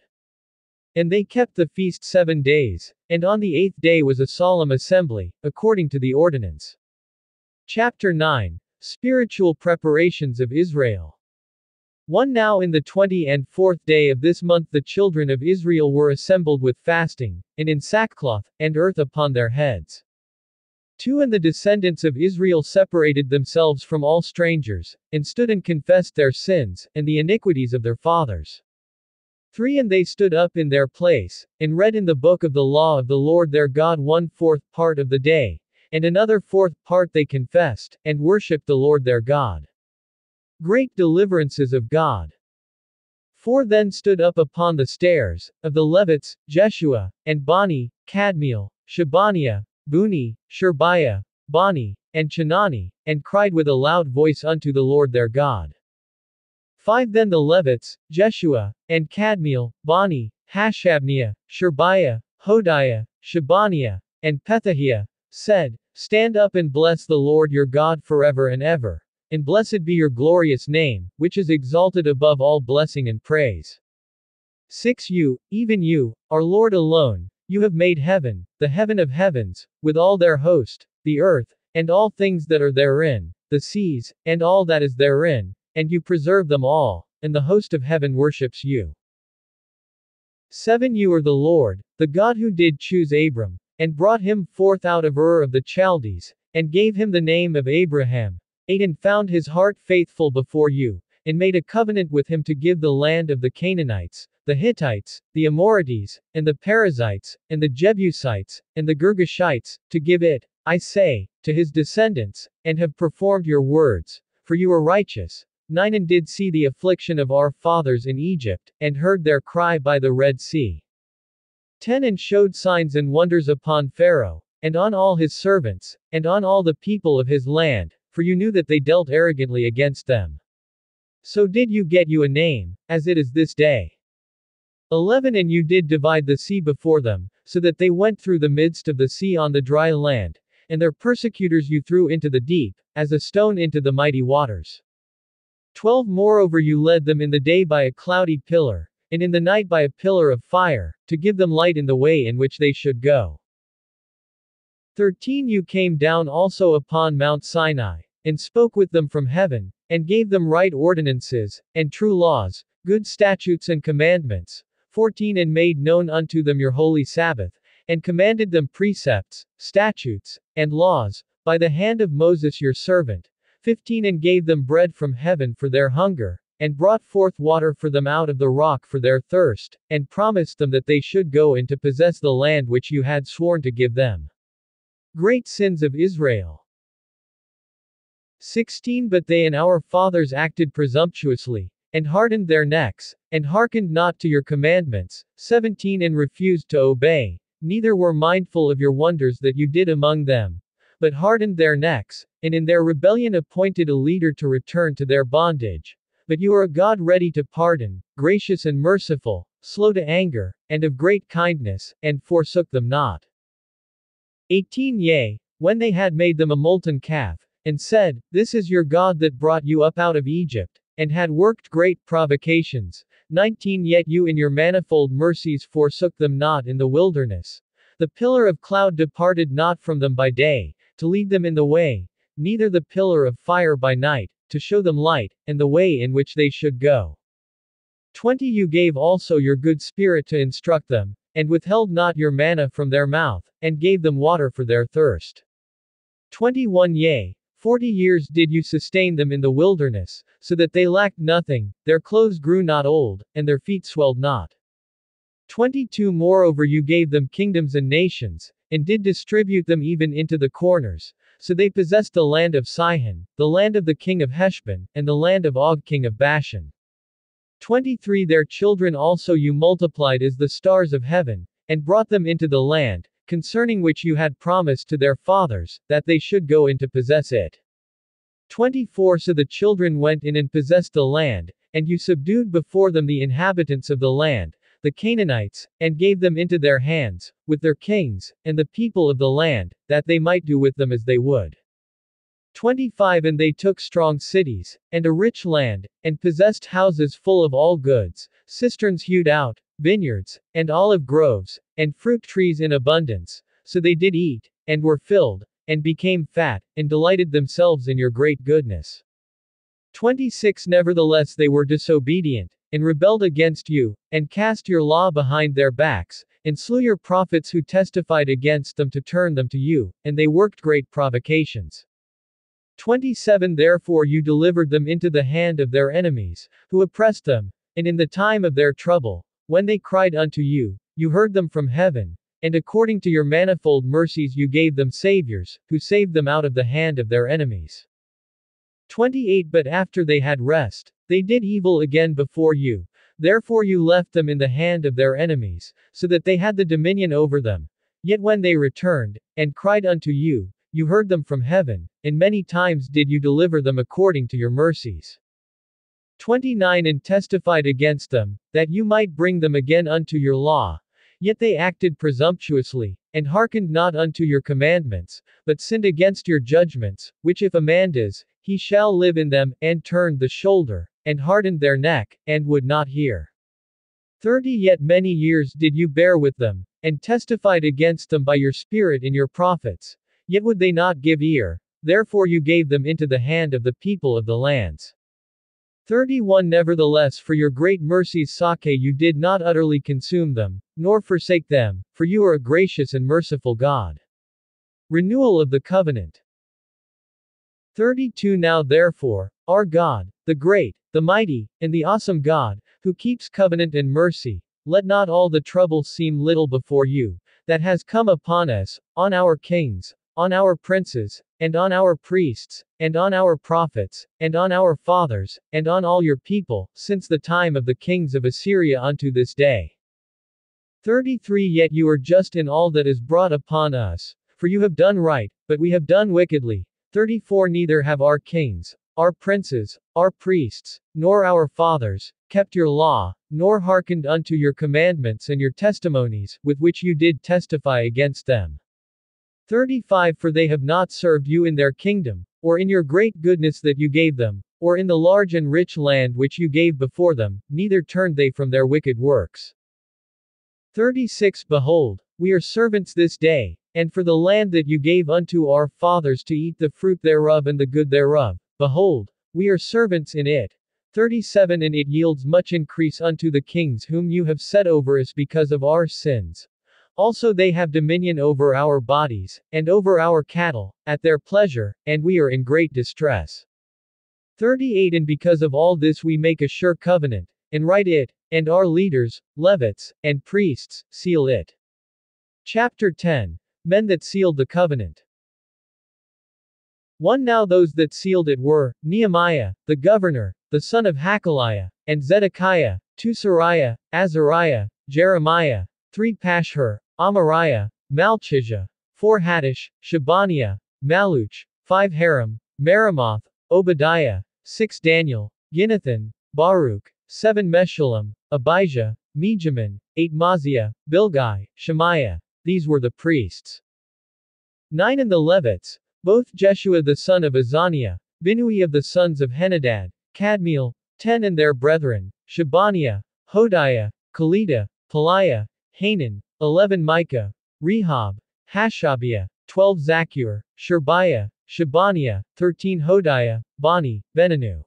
And they kept the feast seven days, and on the eighth day was a solemn assembly, according to the ordinance. Chapter 9 Spiritual Preparations of Israel. 1 Now in the twenty and fourth day of this month the children of Israel were assembled with fasting, and in sackcloth, and earth upon their heads. 2 And the descendants of Israel separated themselves from all strangers, and stood and confessed their sins, and the iniquities of their fathers. 3 And they stood up in their place, and read in the book of the law of the Lord their God one fourth part of the day, and another fourth part they confessed, and worshipped the Lord their God. Great deliverances of God. 4 Then stood up upon the stairs, of the Levites, Jeshua, and Bani, Kadmiel, Shebaniah, Bunni, Sherebiah, Bani, and Chenani, and cried with a loud voice unto the Lord their God. 5 Then the Levites, Jeshua, and Kadmiel, Bani, Hashabniah, Sherebiah, Hodiah, Shebaniah, and Pethahiah, said, Stand up and bless the Lord your God forever and ever. And blessed be your glorious name, which is exalted above all blessing and praise. 6 You, even you, our Lord alone, you have made heaven, the heaven of heavens, with all their host, the earth, and all things that are therein, the seas, and all that is therein, and you preserve them all, and the host of heaven worships you. 7 You are the Lord, the God who did choose Abram, and brought him forth out of Ur of the Chaldees, and gave him the name of Abraham. 8 And found his heart faithful before you, and made a covenant with him to give the land of the Canaanites, the Hittites, the Amorites, and the Perizzites, and the Jebusites, and the Girgashites, to give it, I say, to his descendants, and have performed your words, for you are righteous. 9 And did see the affliction of our fathers in Egypt, and heard their cry by the Red Sea. 10 And showed signs and wonders upon Pharaoh, and on all his servants, and on all the people of his land, for you knew that they dealt arrogantly against them. So did you get you a name, as it is this day. 11 And you did divide the sea before them, so that they went through the midst of the sea on the dry land, and their persecutors you threw into the deep, as a stone into the mighty waters. 12 Moreover you led them in the day by a cloudy pillar, and in the night by a pillar of fire, to give them light in the way in which they should go. 13 You came down also upon Mount Sinai, and spoke with them from heaven, and gave them right ordinances, and true laws, good statutes and commandments, 14 And made known unto them your holy Sabbath, and commanded them precepts, statutes, and laws, by the hand of Moses your servant. 15 And gave them bread from heaven for their hunger, and brought forth water for them out of the rock for their thirst, and promised them that they should go in to possess the land which you had sworn to give them. Great sins of Israel. 16 But they and our fathers acted presumptuously, and hardened their necks, and hearkened not to your commandments. 17 And refused to obey, neither were mindful of your wonders that you did among them, but hardened their necks, and in their rebellion appointed a leader to return to their bondage. But you are a God ready to pardon, gracious and merciful, slow to anger, and of great kindness, and forsook them not. 18 Yea, when they had made them a molten calf, and said, This is your God that brought you up out of Egypt, and had worked great provocations. 19 Yet you in your manifold mercies forsook them not in the wilderness. The pillar of cloud departed not from them by day, to lead them in the way, neither the pillar of fire by night, to show them light, and the way in which they should go. 20 You gave also your good spirit to instruct them, and withheld not your manna from their mouth, and gave them water for their thirst. 21 Yea, forty years did you sustain them in the wilderness, so that they lacked nothing, their clothes grew not old, and their feet swelled not. 22 Moreover you gave them kingdoms and nations, and did distribute them even into the corners, so they possessed the land of Sihon, the land of the king of Heshbon, and the land of Og king of Bashan. 23 Their children also you multiplied as the stars of heaven, and brought them into the land, concerning which you had promised to their fathers, that they should go in to possess it. 24 So the children went in and possessed the land, and you subdued before them the inhabitants of the land, the Canaanites, and gave them into their hands, with their kings, and the people of the land, that they might do with them as they would. 25 And they took strong cities, and a rich land, and possessed houses full of all goods, cisterns hewed out, vineyards, and olive groves, and fruit trees in abundance. So they did eat, and were filled, and became fat, and delighted themselves in your great goodness. 26 Nevertheless they were disobedient, and rebelled against you, and cast your law behind their backs, and slew your prophets who testified against them to turn them to you, and they worked great provocations. 27 Therefore you delivered them into the hand of their enemies, who oppressed them, and in the time of their trouble, when they cried unto you, you heard them from heaven, and according to your manifold mercies you gave them saviors, who saved them out of the hand of their enemies. 28 But after they had rest, they did evil again before you, therefore you left them in the hand of their enemies, so that they had the dominion over them. Yet when they returned, and cried unto you, you heard them from heaven, and many times did you deliver them according to your mercies. 29 And testified against them, that you might bring them again unto your law. Yet they acted presumptuously, and hearkened not unto your commandments, but sinned against your judgments, which if a man does, he shall live in them, and turned the shoulder, and hardened their neck, and would not hear. 30 Yet many years did you bear with them, and testified against them by your spirit in your prophets. Yet would they not give ear, therefore you gave them into the hand of the people of the lands. 31 Nevertheless for your great mercies Sake you did not utterly consume them, nor forsake them, for you are a gracious and merciful God. Renewal of the Covenant 32 Now therefore, our God, the great, the mighty, and the awesome God, who keeps covenant and mercy, let not all the trouble seem little before you, that has come upon us, on our kings, on our princes, and on our priests, and on our prophets, and on our fathers, and on all your people, since the time of the kings of Assyria unto this day. 33 Yet you are just in all that is brought upon us, for you have done right, but we have done wickedly. 34 Neither have our kings, our princes, our priests, nor our fathers, kept your law, nor hearkened unto your commandments and your testimonies, with which you did testify against them. 35 For they have not served you in their kingdom, or in your great goodness that you gave them, or in the large and rich land which you gave before them, neither turned they from their wicked works. 36 Behold, we are servants this day, and for the land that you gave unto our fathers to eat the fruit thereof and the good thereof, Behold, we are servants in it. 37 And it yields much increase unto the kings whom you have set over us because of our sins. Also they have dominion over our bodies, and over our cattle, at their pleasure, and we are in great distress. 38 And because of all this we make a sure covenant, and write it, and our leaders, Levites, and priests, seal it. Chapter 10 Men that sealed the covenant. 1 Now those that sealed it were, Nehemiah, the governor, the son of Hakaliah, and Zedekiah, 2 Seraiah, Azariah, Jeremiah, 3 Pashhur, Amariah, Malchijah, 4 Hattush, Shebaniah, Maluch, 5 Harim, Meremoth, Obadiah, 6 Daniel, Ginnethon, Baruch, 7 Meshullam, Abijah, Mijamin, 8 Maaziah, Bilgai, Shemaiah. These were the priests. 9 And the Levites, both Jeshua the son of Azaniah, Binui of the sons of Henadad, Kadmiel, ten and their brethren, Shebaniah, Hodiah, Kelita, Pelaiah, Hanan, eleven Micah, Rehob, Hashabiah, 12 Zakur, Sherebiah, Shebaniah, 13 Hodiah, Bani, Beninu.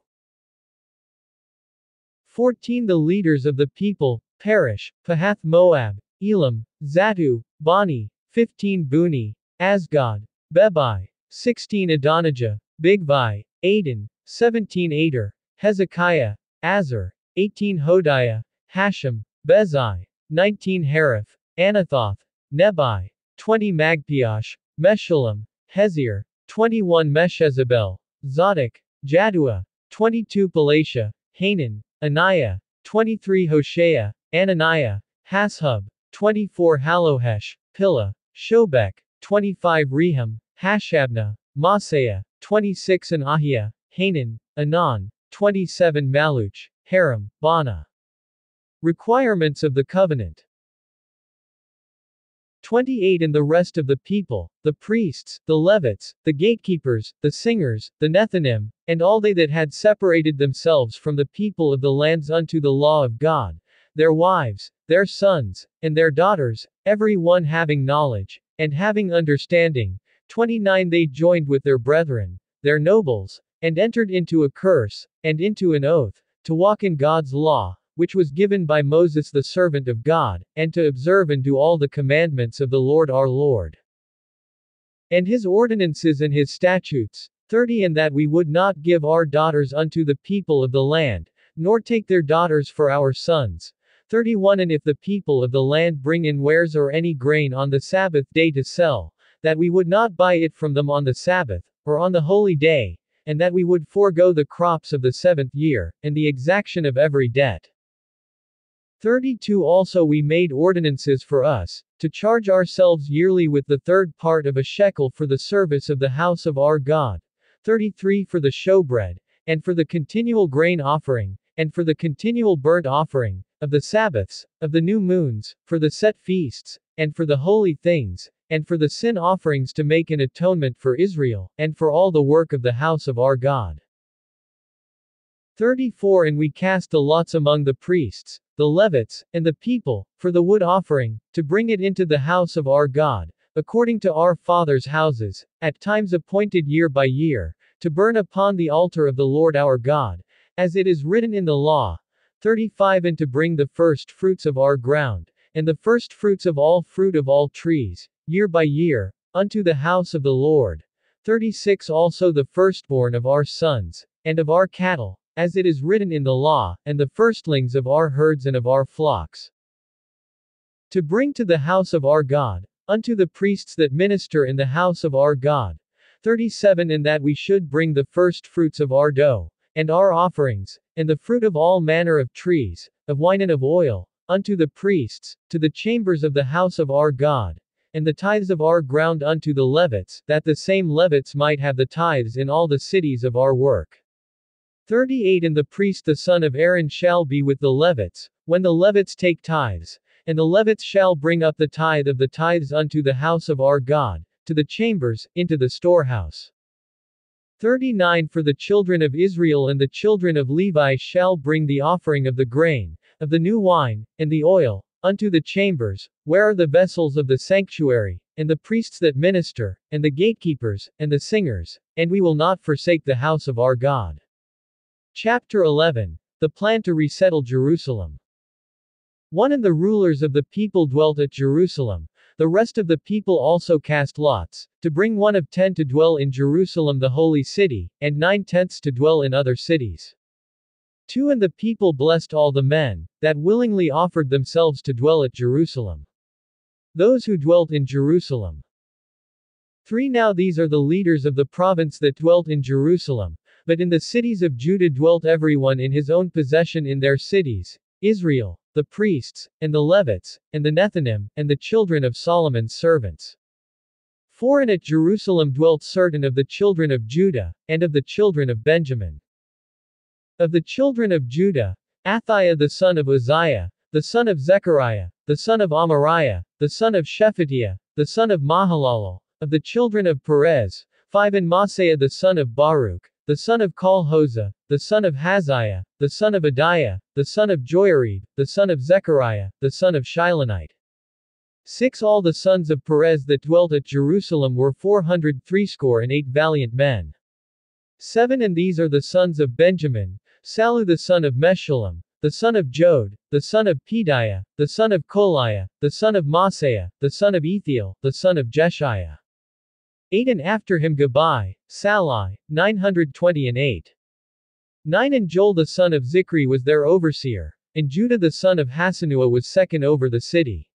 14 The leaders of the people, Parosh, Pahath Moab, Elam, Zattu, Bani, 15 Buni, Azgad, Bebai, 16 Adonijah, Bigvai, Adin, 17 Ater, Hezekiah, Azar, 18 Hodiah, Hashum, Bezai, 19 Hariph, Anathoth, Nebai, 20 Magpiash, Meshullam, Hezir, 21 Meshezabel, Zadok, Jadua, 22 Pelatiah, Hanan, Anaiah, 23 Hoshea, Ananiah, Hashub, 24 Hallohesh, Pilha, Shobek, 25 Rehum, Hashabnah, Maaseiah, 26 and Ahiah, Hanan, Anan, 27 Maluch, Haram, Baanah. Requirements of the covenant 28 And the rest of the people, the priests, the Levites, the gatekeepers, the singers, the Nethinim, and all they that had separated themselves from the people of the lands unto the law of God, their wives, their sons, and their daughters, every one having knowledge, and having understanding. 29 They joined with their brethren, their nobles, and entered into a curse, and into an oath, to walk in God's law, which was given by Moses the servant of God, and to observe and do all the commandments of the Lord our Lord. And his ordinances and his statutes. 30 And that we would not give our daughters unto the people of the land, nor take their daughters for our sons. 31 And if the people of the land bring in wares or any grain on the Sabbath day to sell, that we would not buy it from them on the Sabbath, or on the holy day, and that we would forego the crops of the seventh year, and the exaction of every debt. 32 Also we made ordinances for us, to charge ourselves yearly with the third part of a shekel for the service of the house of our God. 33 For the showbread, and for the continual grain offering, and for the continual burnt offering, of the Sabbaths, of the new moons, for the set feasts, and for the holy things, and for the sin offerings to make an atonement for Israel, and for all the work of the house of our God. 34 And we cast the lots among the priests, the Levites, and the people, for the wood offering, to bring it into the house of our God, according to our fathers' houses, at times appointed year by year, to burn upon the altar of the Lord our God, as it is written in the law. 35 And to bring the first fruits of our ground, and the first fruits of all fruit of all trees, year by year, unto the house of the Lord. 36 Also the firstborn of our sons, and of our cattle, as it is written in the law, and the firstlings of our herds and of our flocks. To bring to the house of our God, unto the priests that minister in the house of our God. 37 And that we should bring the first fruits of our dough, and our offerings, and the fruit of all manner of trees, of wine and of oil, unto the priests, to the chambers of the house of our God, and the tithes of our ground unto the Levites, that the same Levites might have the tithes in all the cities of our work. 38 And the priest the son of Aaron shall be with the Levites, when the Levites take tithes, and the Levites shall bring up the tithe of the tithes unto the house of our God, to the chambers, into the storehouse. 39 For the children of Israel and the children of Levi shall bring the offering of the grain, of the new wine, and the oil, unto the chambers, where are the vessels of the sanctuary, and the priests that minister, and the gatekeepers, and the singers, and we will not forsake the house of our God. Chapter 11 The plan to resettle Jerusalem. One and the rulers of the people dwelt at Jerusalem. The rest of the people also cast lots, to bring one of ten to dwell in Jerusalem the holy city, and nine tenths to dwell in other cities. Two and the people blessed all the men, that willingly offered themselves to dwell at Jerusalem. Those who dwelt in Jerusalem. Three Now these are the leaders of the province that dwelt in Jerusalem, but in the cities of Judah dwelt everyone in his own possession in their cities, Israel, the priests, and the Levites, and the Nethinim, and the children of Solomon's servants. For and at Jerusalem dwelt certain of the children of Judah, and of the children of Benjamin. Of the children of Judah, Athaiah the son of Uzziah, the son of Zechariah, the son of Amariah, the son of Shephatiah, the son of Mahalalel, of the children of Perez, five and Maaseiah the son of Baruch, the son of Colhozeh, the son of Haziah, the son of Adaiah, the son of Joiarib, the son of Zechariah, the son of Shilonite. 6 All the sons of Perez that dwelt at Jerusalem were four hundred threescore and eight valiant men. 7 And these are the sons of Benjamin, Sallu the son of Meshullam, the son of Joed, the son of Pedaiah, the son of Kolaiah, the son of Maaseiah, the son of Ethiel, the son of Jeshiah. 8 And after him Gabai, Salai, 920 and 8. 9 And Joel the son of Zichri was their overseer, and Judah the son of Hassenuah was second over the city.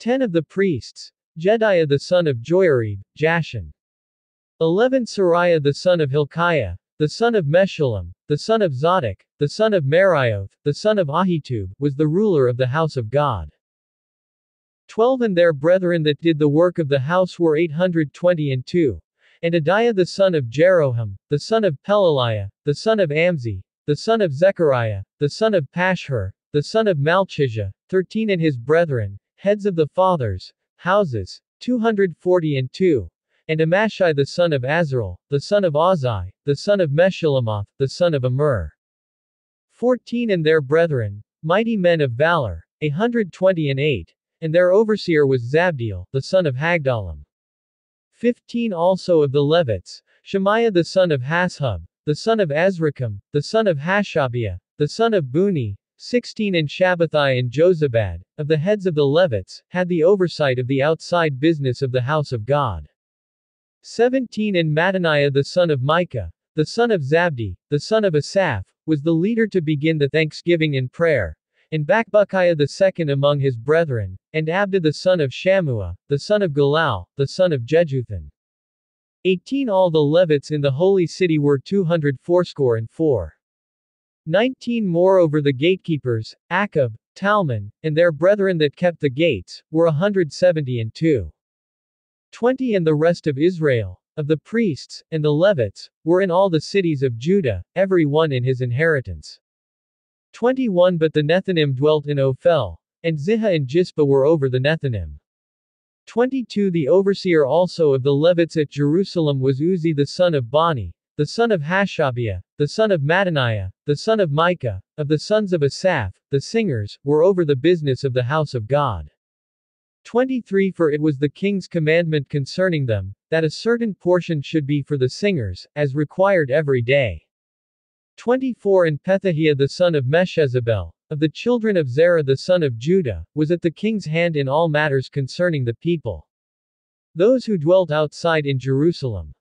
10 Of the priests, Jedaiah the son of Joiarib, Jashan. 11 Sariah the son of Hilkiah, the son of Meshullam, the son of Zadok, the son of Meraioth, the son of Ahitub, was the ruler of the house of God. 12 And their brethren that did the work of the house were 820 and 2. And Adaiah the son of Jeroham, the son of Pelaliah, the son of Amzi, the son of Zechariah, the son of Pashhur, the son of Malchijah, 13 And his brethren, heads of the fathers, houses, 240 and 2. And Amashai the son of Azarel, the son of Ozai, the son of Meshillemoth, the son of Amur. 14 And their brethren, mighty men of valor, a hundred twenty and eight. And their overseer was Zabdiel, the son of Hagdalam. 15 Also of the Levites, Shemaiah the son of Hashub, the son of Azrikam, the son of Hashabiah, the son of Buni, 16 And Shabbathai and Jozabad, of the heads of the Levites, had the oversight of the outside business of the house of God. 17 And Mattaniah the son of Micah, the son of Zabdi, the son of Asaph, was the leader to begin the thanksgiving and prayer, and Bakbukiah the second among his brethren, and Abda the son of Shammua, the son of Galal, the son of Jeduthun. 18 All the Levites in the holy city were 200 fourscore and four. 19 Moreover the gatekeepers, Akkub, Talmon, and their brethren that kept the gates, were a hundred seventy and two. 20 And the rest of Israel, of the priests, and the Levites, were in all the cities of Judah, every one in his inheritance. 21 But the Nethinim dwelt in Ophel, and Ziha and Jispa were over the Nethinim. 22 The overseer also of the Levites at Jerusalem was Uzi the son of Bani, the son of Hashabiah, the son of Mattaniah, the son of Micah, of the sons of Asaph, the singers, were over the business of the house of God. 23 For it was the king's commandment concerning them, that a certain portion should be for the singers, as required every day. 24 And Pethahiah the son of Meshezabel, of the children of Zerah the son of Judah, was at the king's hand in all matters concerning the people. Those who dwelt outside in Jerusalem.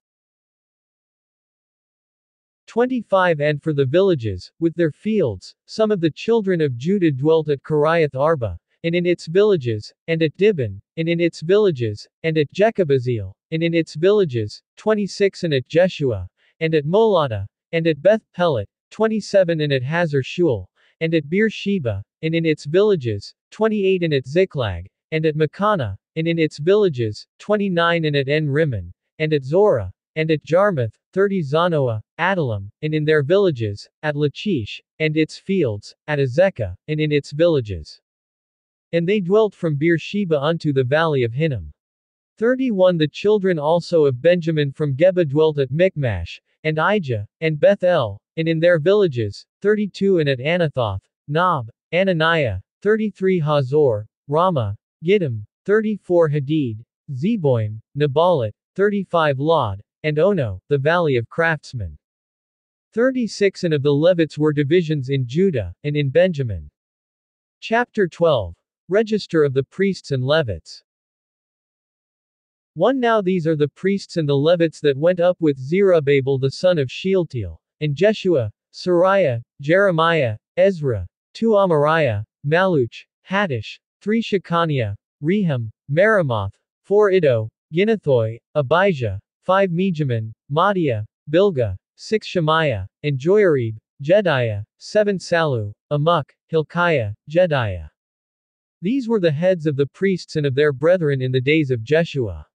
25 And for the villages, with their fields, some of the children of Judah dwelt at Kiriath Arba, and in its villages, and at Dibon, and in its villages, and at Jekabzeel, and in its villages, 26 And at Jeshua, and at Moladah, and at Beth Pelet, 27 and at Hazar Shual, and at Beersheba, and in its villages, 28 and at Ziklag, and at Makana, and in its villages, 29 and at En Rimmon, and at Zorah, and at Jarmuth, 30 Zanoah, Adullam, and in their villages, at Lachish, and its fields, at Azekah, and in its villages. And they dwelt from Beersheba unto the valley of Hinnom. 31 The children also of Benjamin from Geba dwelt at Michmash, and Ijah, and Beth El, and in their villages, 32 and at Anathoth, Nob, Ananiah, 33 Hazor, Ramah, Gidom, 34 Hadid, Zeboim, Nabalat, 35 Lod, and Ono, the valley of craftsmen. 36 And of the Levites were divisions in Judah, and in Benjamin. Chapter 12. Register of the priests and Levites. 1 Now these are the priests and the Levites that went up with Zerubbabel the son of Shealtiel, and Jeshua, Sariah, Jeremiah, Ezra, 2 Amariah, Maluch, Hattush, 3 Shechaniah, Rehum, Meremoth, 4 Iddo, Ginnethoi, Abijah, 5 Mijamin, Madiah, Bilga, 6 Shemaiah, and Joiarib, Jedaiah, 7 Salu, Amuk, Hilkiah, Jedaiah. These were the heads of the priests and of their brethren in the days of Jeshua.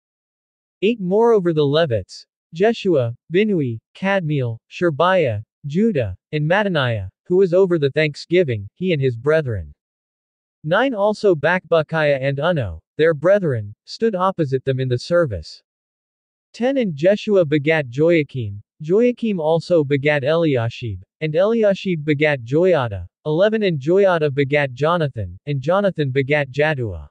8 Moreover the Levites, Jeshua, Binui, Kadmiel, Sherebiah, Judah, and Mattaniah, who was over the thanksgiving, he and his brethren. 9 Also Bakbukiah and Unno, their brethren, stood opposite them in the service. 10 And Jeshua begat Joachim, Joachim also begat Eliashib, and Eliashib begat Joiada, 11 And Joiada begat Jonathan, and Jonathan begat Jaddua.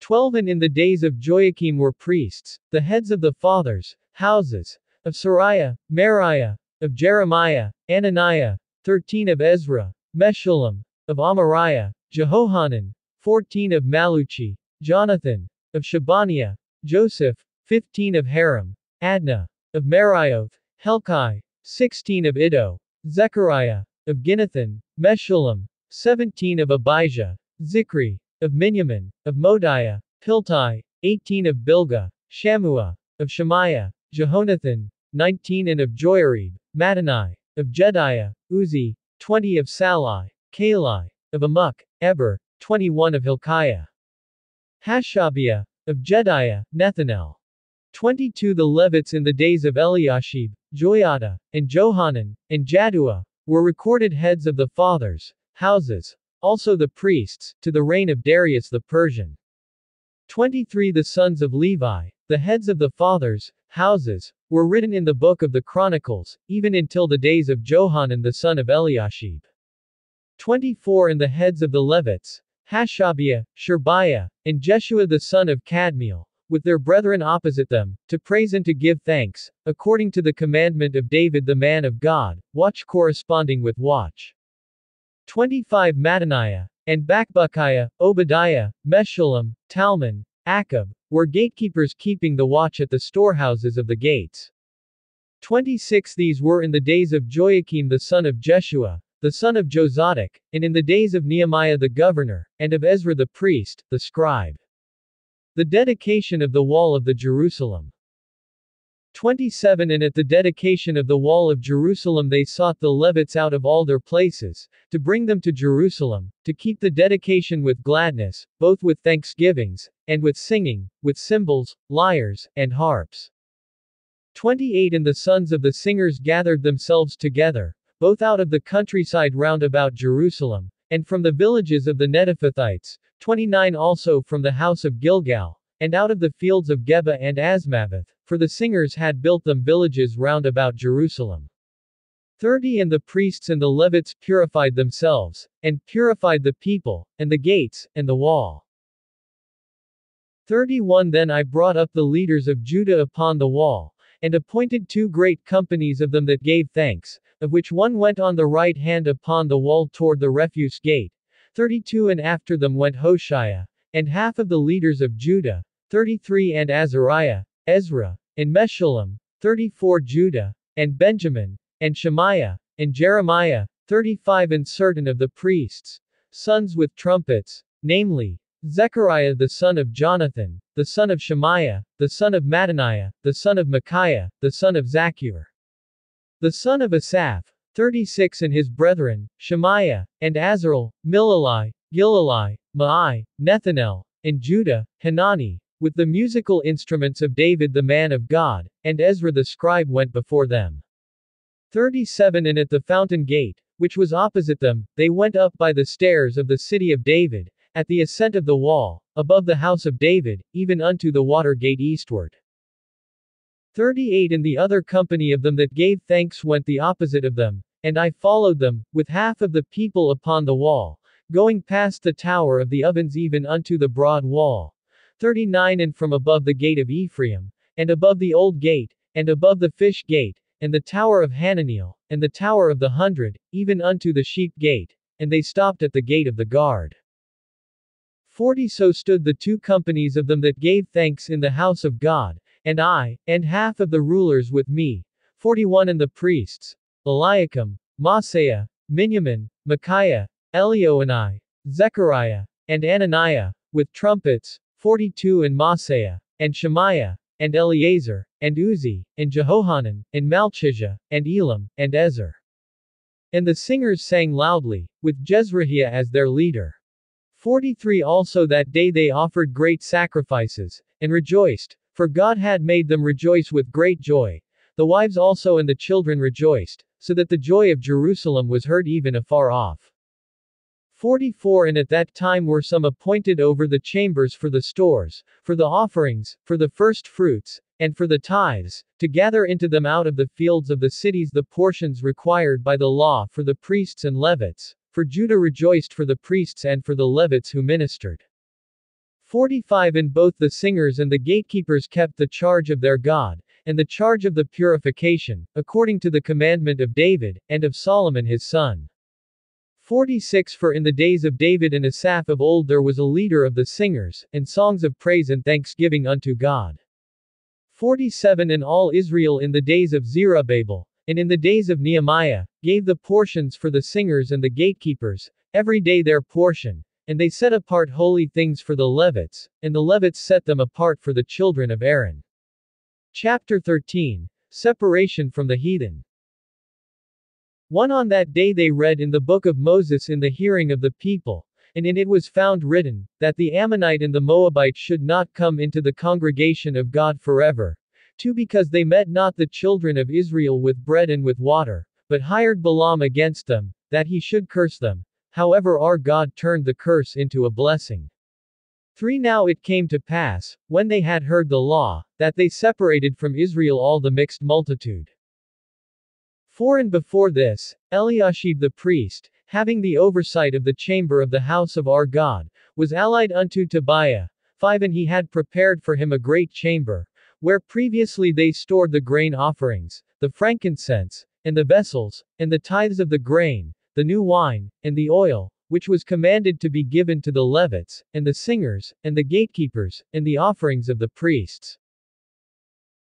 12 And in the days of Joachim were priests, the heads of the fathers, houses, of Sariah, Meriah, of Jeremiah, Ananiah, 13 of Ezra, Meshullam, of Amariah, Jehohanan, 14 of Maluchi, Jonathan, of Shebaniah, Joseph, 15 of Haram, Adna, of Meraioth, Helkai, 16 of Iddo, Zechariah, of Ginnethon, Meshullam, 17 of Abijah, Zichri, of Minyamin, of Modiah, Piltai, 18 of Bilgah, Shammua, of Shemaiah, Jehonathan, 19 and of Joiarib, Mattanai, of Jedaiah, Uzi, 20 of Salai, Kalai, of Amuk, Eber, 21 of Hilkiah. Hashabiah, of Jedaiah, Nethanel. 22 The Levites in the days of Eliashib, Joiada, and Johanan, and Jaddua, were recorded heads of the fathers, houses, also the priests, to the reign of Darius the Persian. 23 The sons of Levi, the heads of the fathers, houses, were written in the book of the Chronicles, even until the days of Johanan the son of Eliashib. 24 And the heads of the Levites, Hashabiah, Sherebiah, and Jeshua the son of Kadmiel, with their brethren opposite them, to praise and to give thanks, according to the commandment of David the man of God, watch corresponding with watch. 25 Mattaniah, and Bakbukiah, Obadiah, Meshullam, Talmon, Akkub, were gatekeepers keeping the watch at the storehouses of the gates. 26 These were in the days of Joachim the son of Jeshua, the son of Jozadak, and in the days of Nehemiah the governor, and of Ezra the priest, the scribe. The dedication of the wall of the Jerusalem. 27 And at the dedication of the wall of Jerusalem they sought the Levites out of all their places, to bring them to Jerusalem, to keep the dedication with gladness, both with thanksgivings, and with singing, with cymbals, lyres, and harps. 28 And the sons of the singers gathered themselves together, both out of the countryside round about Jerusalem, and from the villages of the Netophathites, 29 Also from the house of Gilgal, and out of the fields of Geba and Azmaveth, for the singers had built them villages round about Jerusalem. 30 And the priests and the Levites purified themselves, and purified the people, and the gates, and the wall. 31 Then I brought up the leaders of Judah upon the wall, and appointed two great companies of them that gave thanks, of which one went on the right hand upon the wall toward the refuse gate. 32 And after them went Hoshea, and half of the leaders of Judah, 33 and Azariah, Ezra, and Meshullam, 34 Judah, and Benjamin, and Shemaiah, and Jeremiah, 35 And certain of the priests, sons with trumpets, namely, Zechariah the son of Jonathan, the son of Shemaiah, the son of Mattaniah, the son of Micaiah, the son of Zaccur. The son of Asaph, 36 and his brethren, Shemaiah, and Azarel, Milalai, Gilalai, Maai, Nethanel, and Judah, Hanani, with the musical instruments of David the man of God, and Ezra the scribe went before them. 37 And at the fountain gate, which was opposite them, they went up by the stairs of the city of David, at the ascent of the wall, above the house of David, even unto the water gate eastward. 38 And the other company of them that gave thanks went the opposite of them, and I followed them, with half of the people upon the wall, going past the tower of the ovens even unto the broad wall. 39 And from above the gate of Ephraim, and above the old gate, and above the fish gate, and the tower of Hananiel, and the tower of the hundred, even unto the sheep gate, and they stopped at the gate of the guard. 40 So stood the two companies of them that gave thanks in the house of God, and I, and half of the rulers with me, 41 And the priests, Eliakim, Maaseiah, Minyamin, Micaiah, Elioenai, Zechariah, and Ananiah, with trumpets, 42 And Maaseiah, and Shemaiah, and Eleazar, and Uzi, and Jehohanan, and Malchijah, and Elam, and Ezer. And the singers sang loudly, with Jezrahiah as their leader. 43 Also that day they offered great sacrifices, and rejoiced, for God had made them rejoice with great joy. The wives also and the children rejoiced, so that the joy of Jerusalem was heard even afar off. 44 And at that time were some appointed over the chambers for the stores, for the offerings, for the first fruits, and for the tithes, to gather into them out of the fields of the cities the portions required by the law for the priests and Levites, for Judah rejoiced for the priests and for the Levites who ministered. 45 And both the singers and the gatekeepers kept the charge of their God, and the charge of the purification, according to the commandment of David, and of Solomon his son. 46 For in the days of David and Asaph of old there was a leader of the singers, and songs of praise and thanksgiving unto God. 47 And all Israel in the days of Zerubbabel, and in the days of Nehemiah, gave the portions for the singers and the gatekeepers, every day their portion, and they set apart holy things for the Levites, and the Levites set them apart for the children of Aaron. Chapter 13 Separation from the heathen. 1 On that day they read in the book of Moses in the hearing of the people, and in it was found written, that the Ammonite and the Moabite should not come into the congregation of God forever. 2 Because they met not the children of Israel with bread and with water, but hired Balaam against them, that he should curse them, However our God turned the curse into a blessing. 3 Now it came to pass, when they had heard the law, that they separated from Israel all the mixed multitude. 4 And before this, Eliashib the priest, having the oversight of the chamber of the house of our God, was allied unto Tobiah. 5 And he had prepared for him a great chamber, where previously they stored the grain offerings, the frankincense, and the vessels, and the tithes of the grain, the new wine, and the oil, which was commanded to be given to the Levites, and the singers, and the gatekeepers, and the offerings of the priests.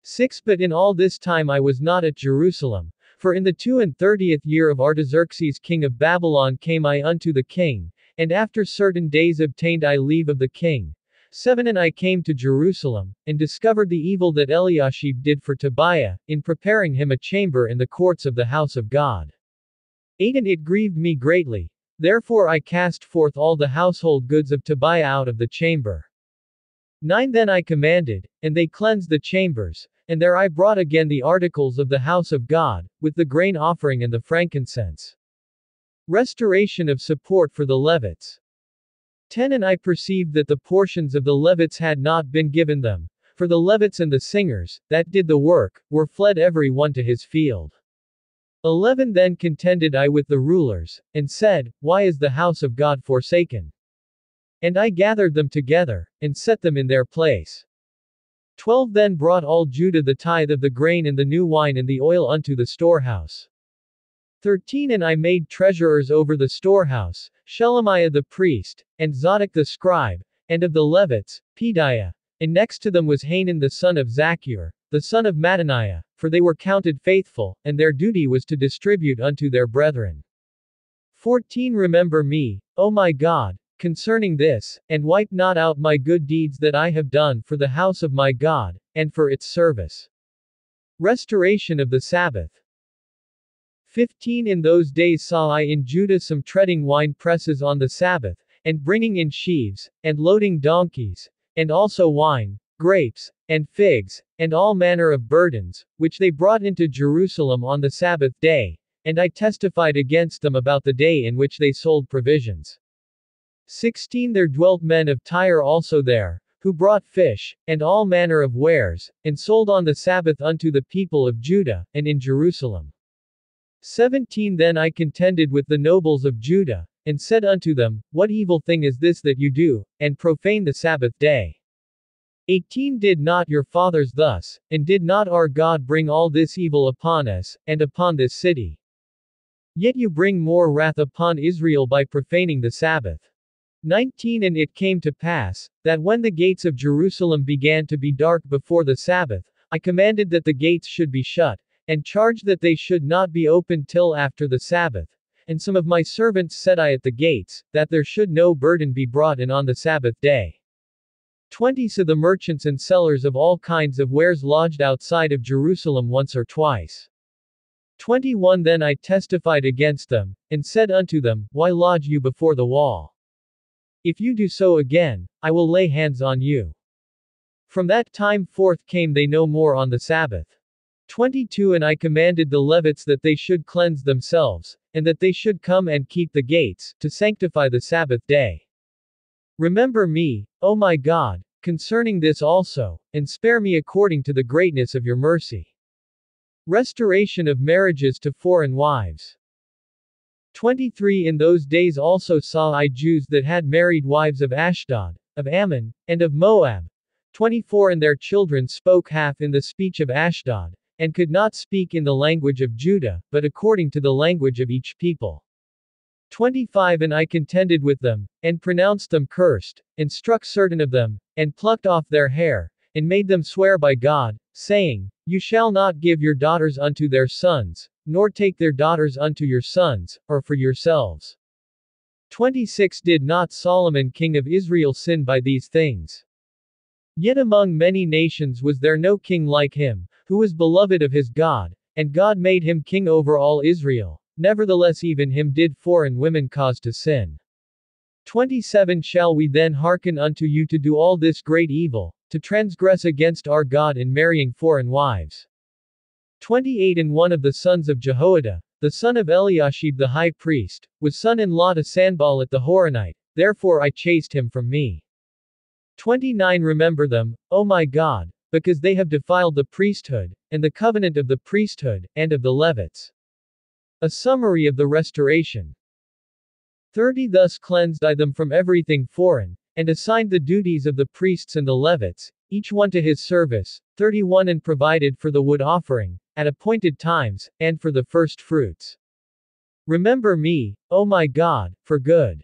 6 But in all this time I was not at Jerusalem, for in the two and thirtieth year of Artaxerxes king of Babylon came I unto the king, and after certain days obtained I leave of the king. 7 And I came to Jerusalem, and discovered the evil that Eliashib did for Tobiah, in preparing him a chamber in the courts of the house of God. 8 And it grieved me greatly. Therefore I cast forth all the household goods of Tobiah out of the chamber. 9 Then I commanded, and they cleansed the chambers, and there I brought again the articles of the house of God, with the grain offering and the frankincense. Restoration of support for the Levites. 10 And I perceived that the portions of the Levites had not been given them, for the Levites and the singers, that did the work, were fled every one to his field. 11 Then contended I with the rulers, and said, Why is the house of God forsaken? And I gathered them together, and set them in their place. 12 Then brought all Judah the tithe of the grain and the new wine and the oil unto the storehouse. 13 And I made treasurers over the storehouse, Shelemiah the priest, and Zadok the scribe, and of the Levites, Pedaiah, and next to them was Hanan the son of Zaccur, the son of Mattaniah, for they were counted faithful, and their duty was to distribute unto their brethren. 14 Remember me, O my God, concerning this, and wipe not out my good deeds that I have done for the house of my God, and for its service. Restoration of the Sabbath. 15 In those days saw I in Judah some treading wine presses on the Sabbath, and bringing in sheaves, and loading donkeys, and also wine, grapes, and figs, and all manner of burdens, which they brought into Jerusalem on the Sabbath day, and I testified against them about the day in which they sold provisions. 16 There dwelt men of Tyre also there, who brought fish, and all manner of wares, and sold on the Sabbath unto the people of Judah, and in Jerusalem. 17 Then I contended with the nobles of Judah, and said unto them, What evil thing is this that you do, and profane the Sabbath day? 18 Did not your fathers thus, and did not our God bring all this evil upon us, and upon this city? Yet you bring more wrath upon Israel by profaning the Sabbath. 19 And it came to pass, that when the gates of Jerusalem began to be dark before the Sabbath, I commanded that the gates should be shut, and charged that they should not be opened till after the Sabbath. And some of my servants set I at the gates, that there should no burden be brought in on the Sabbath day. 20 So the merchants and sellers of all kinds of wares lodged outside of Jerusalem once or twice. 21 Then I testified against them, and said unto them, Why lodge you before the wall? If you do so again, I will lay hands on you. From that time forth came they no more on the Sabbath. 22 And I commanded the Levites that they should cleanse themselves, and that they should come and keep the gates, to sanctify the Sabbath day. Remember me, O my God, concerning this also, and spare me according to the greatness of your mercy. Restoration of marriages to foreign wives. 23 In those days also saw I Jews that had married wives of Ashdod, of Ammon, and of Moab. 24 And their children spoke half in the speech of Ashdod, and could not speak in the language of Judah, but according to the language of each people. 25 And I contended with them, and pronounced them cursed, and struck certain of them, and plucked off their hair, and made them swear by God, saying, You shall not give your daughters unto their sons, nor take their daughters unto your sons, or for yourselves. 26 Did not Solomon king of Israel sin by these things? Yet among many nations was there no king like him, who was beloved of his God, and God made him king over all Israel. Nevertheless even him did foreign women cause to sin. 27 Shall we then hearken unto you to do all this great evil, to transgress against our God in marrying foreign wives? 28 And one of the sons of Jehoiada, the son of Eliashib the high priest, was son-in-law to Sanballat the Horonite, therefore I chased him from me. 29 Remember them, O my God, because they have defiled the priesthood, and the covenant of the priesthood, and of the Levites. A summary of the restoration. 30 Thus cleansed I them from everything foreign, and assigned the duties of the priests and the Levites, each one to his service. 31 And provided for the wood offering, at appointed times, and for the first fruits. Remember me, O my God, for good.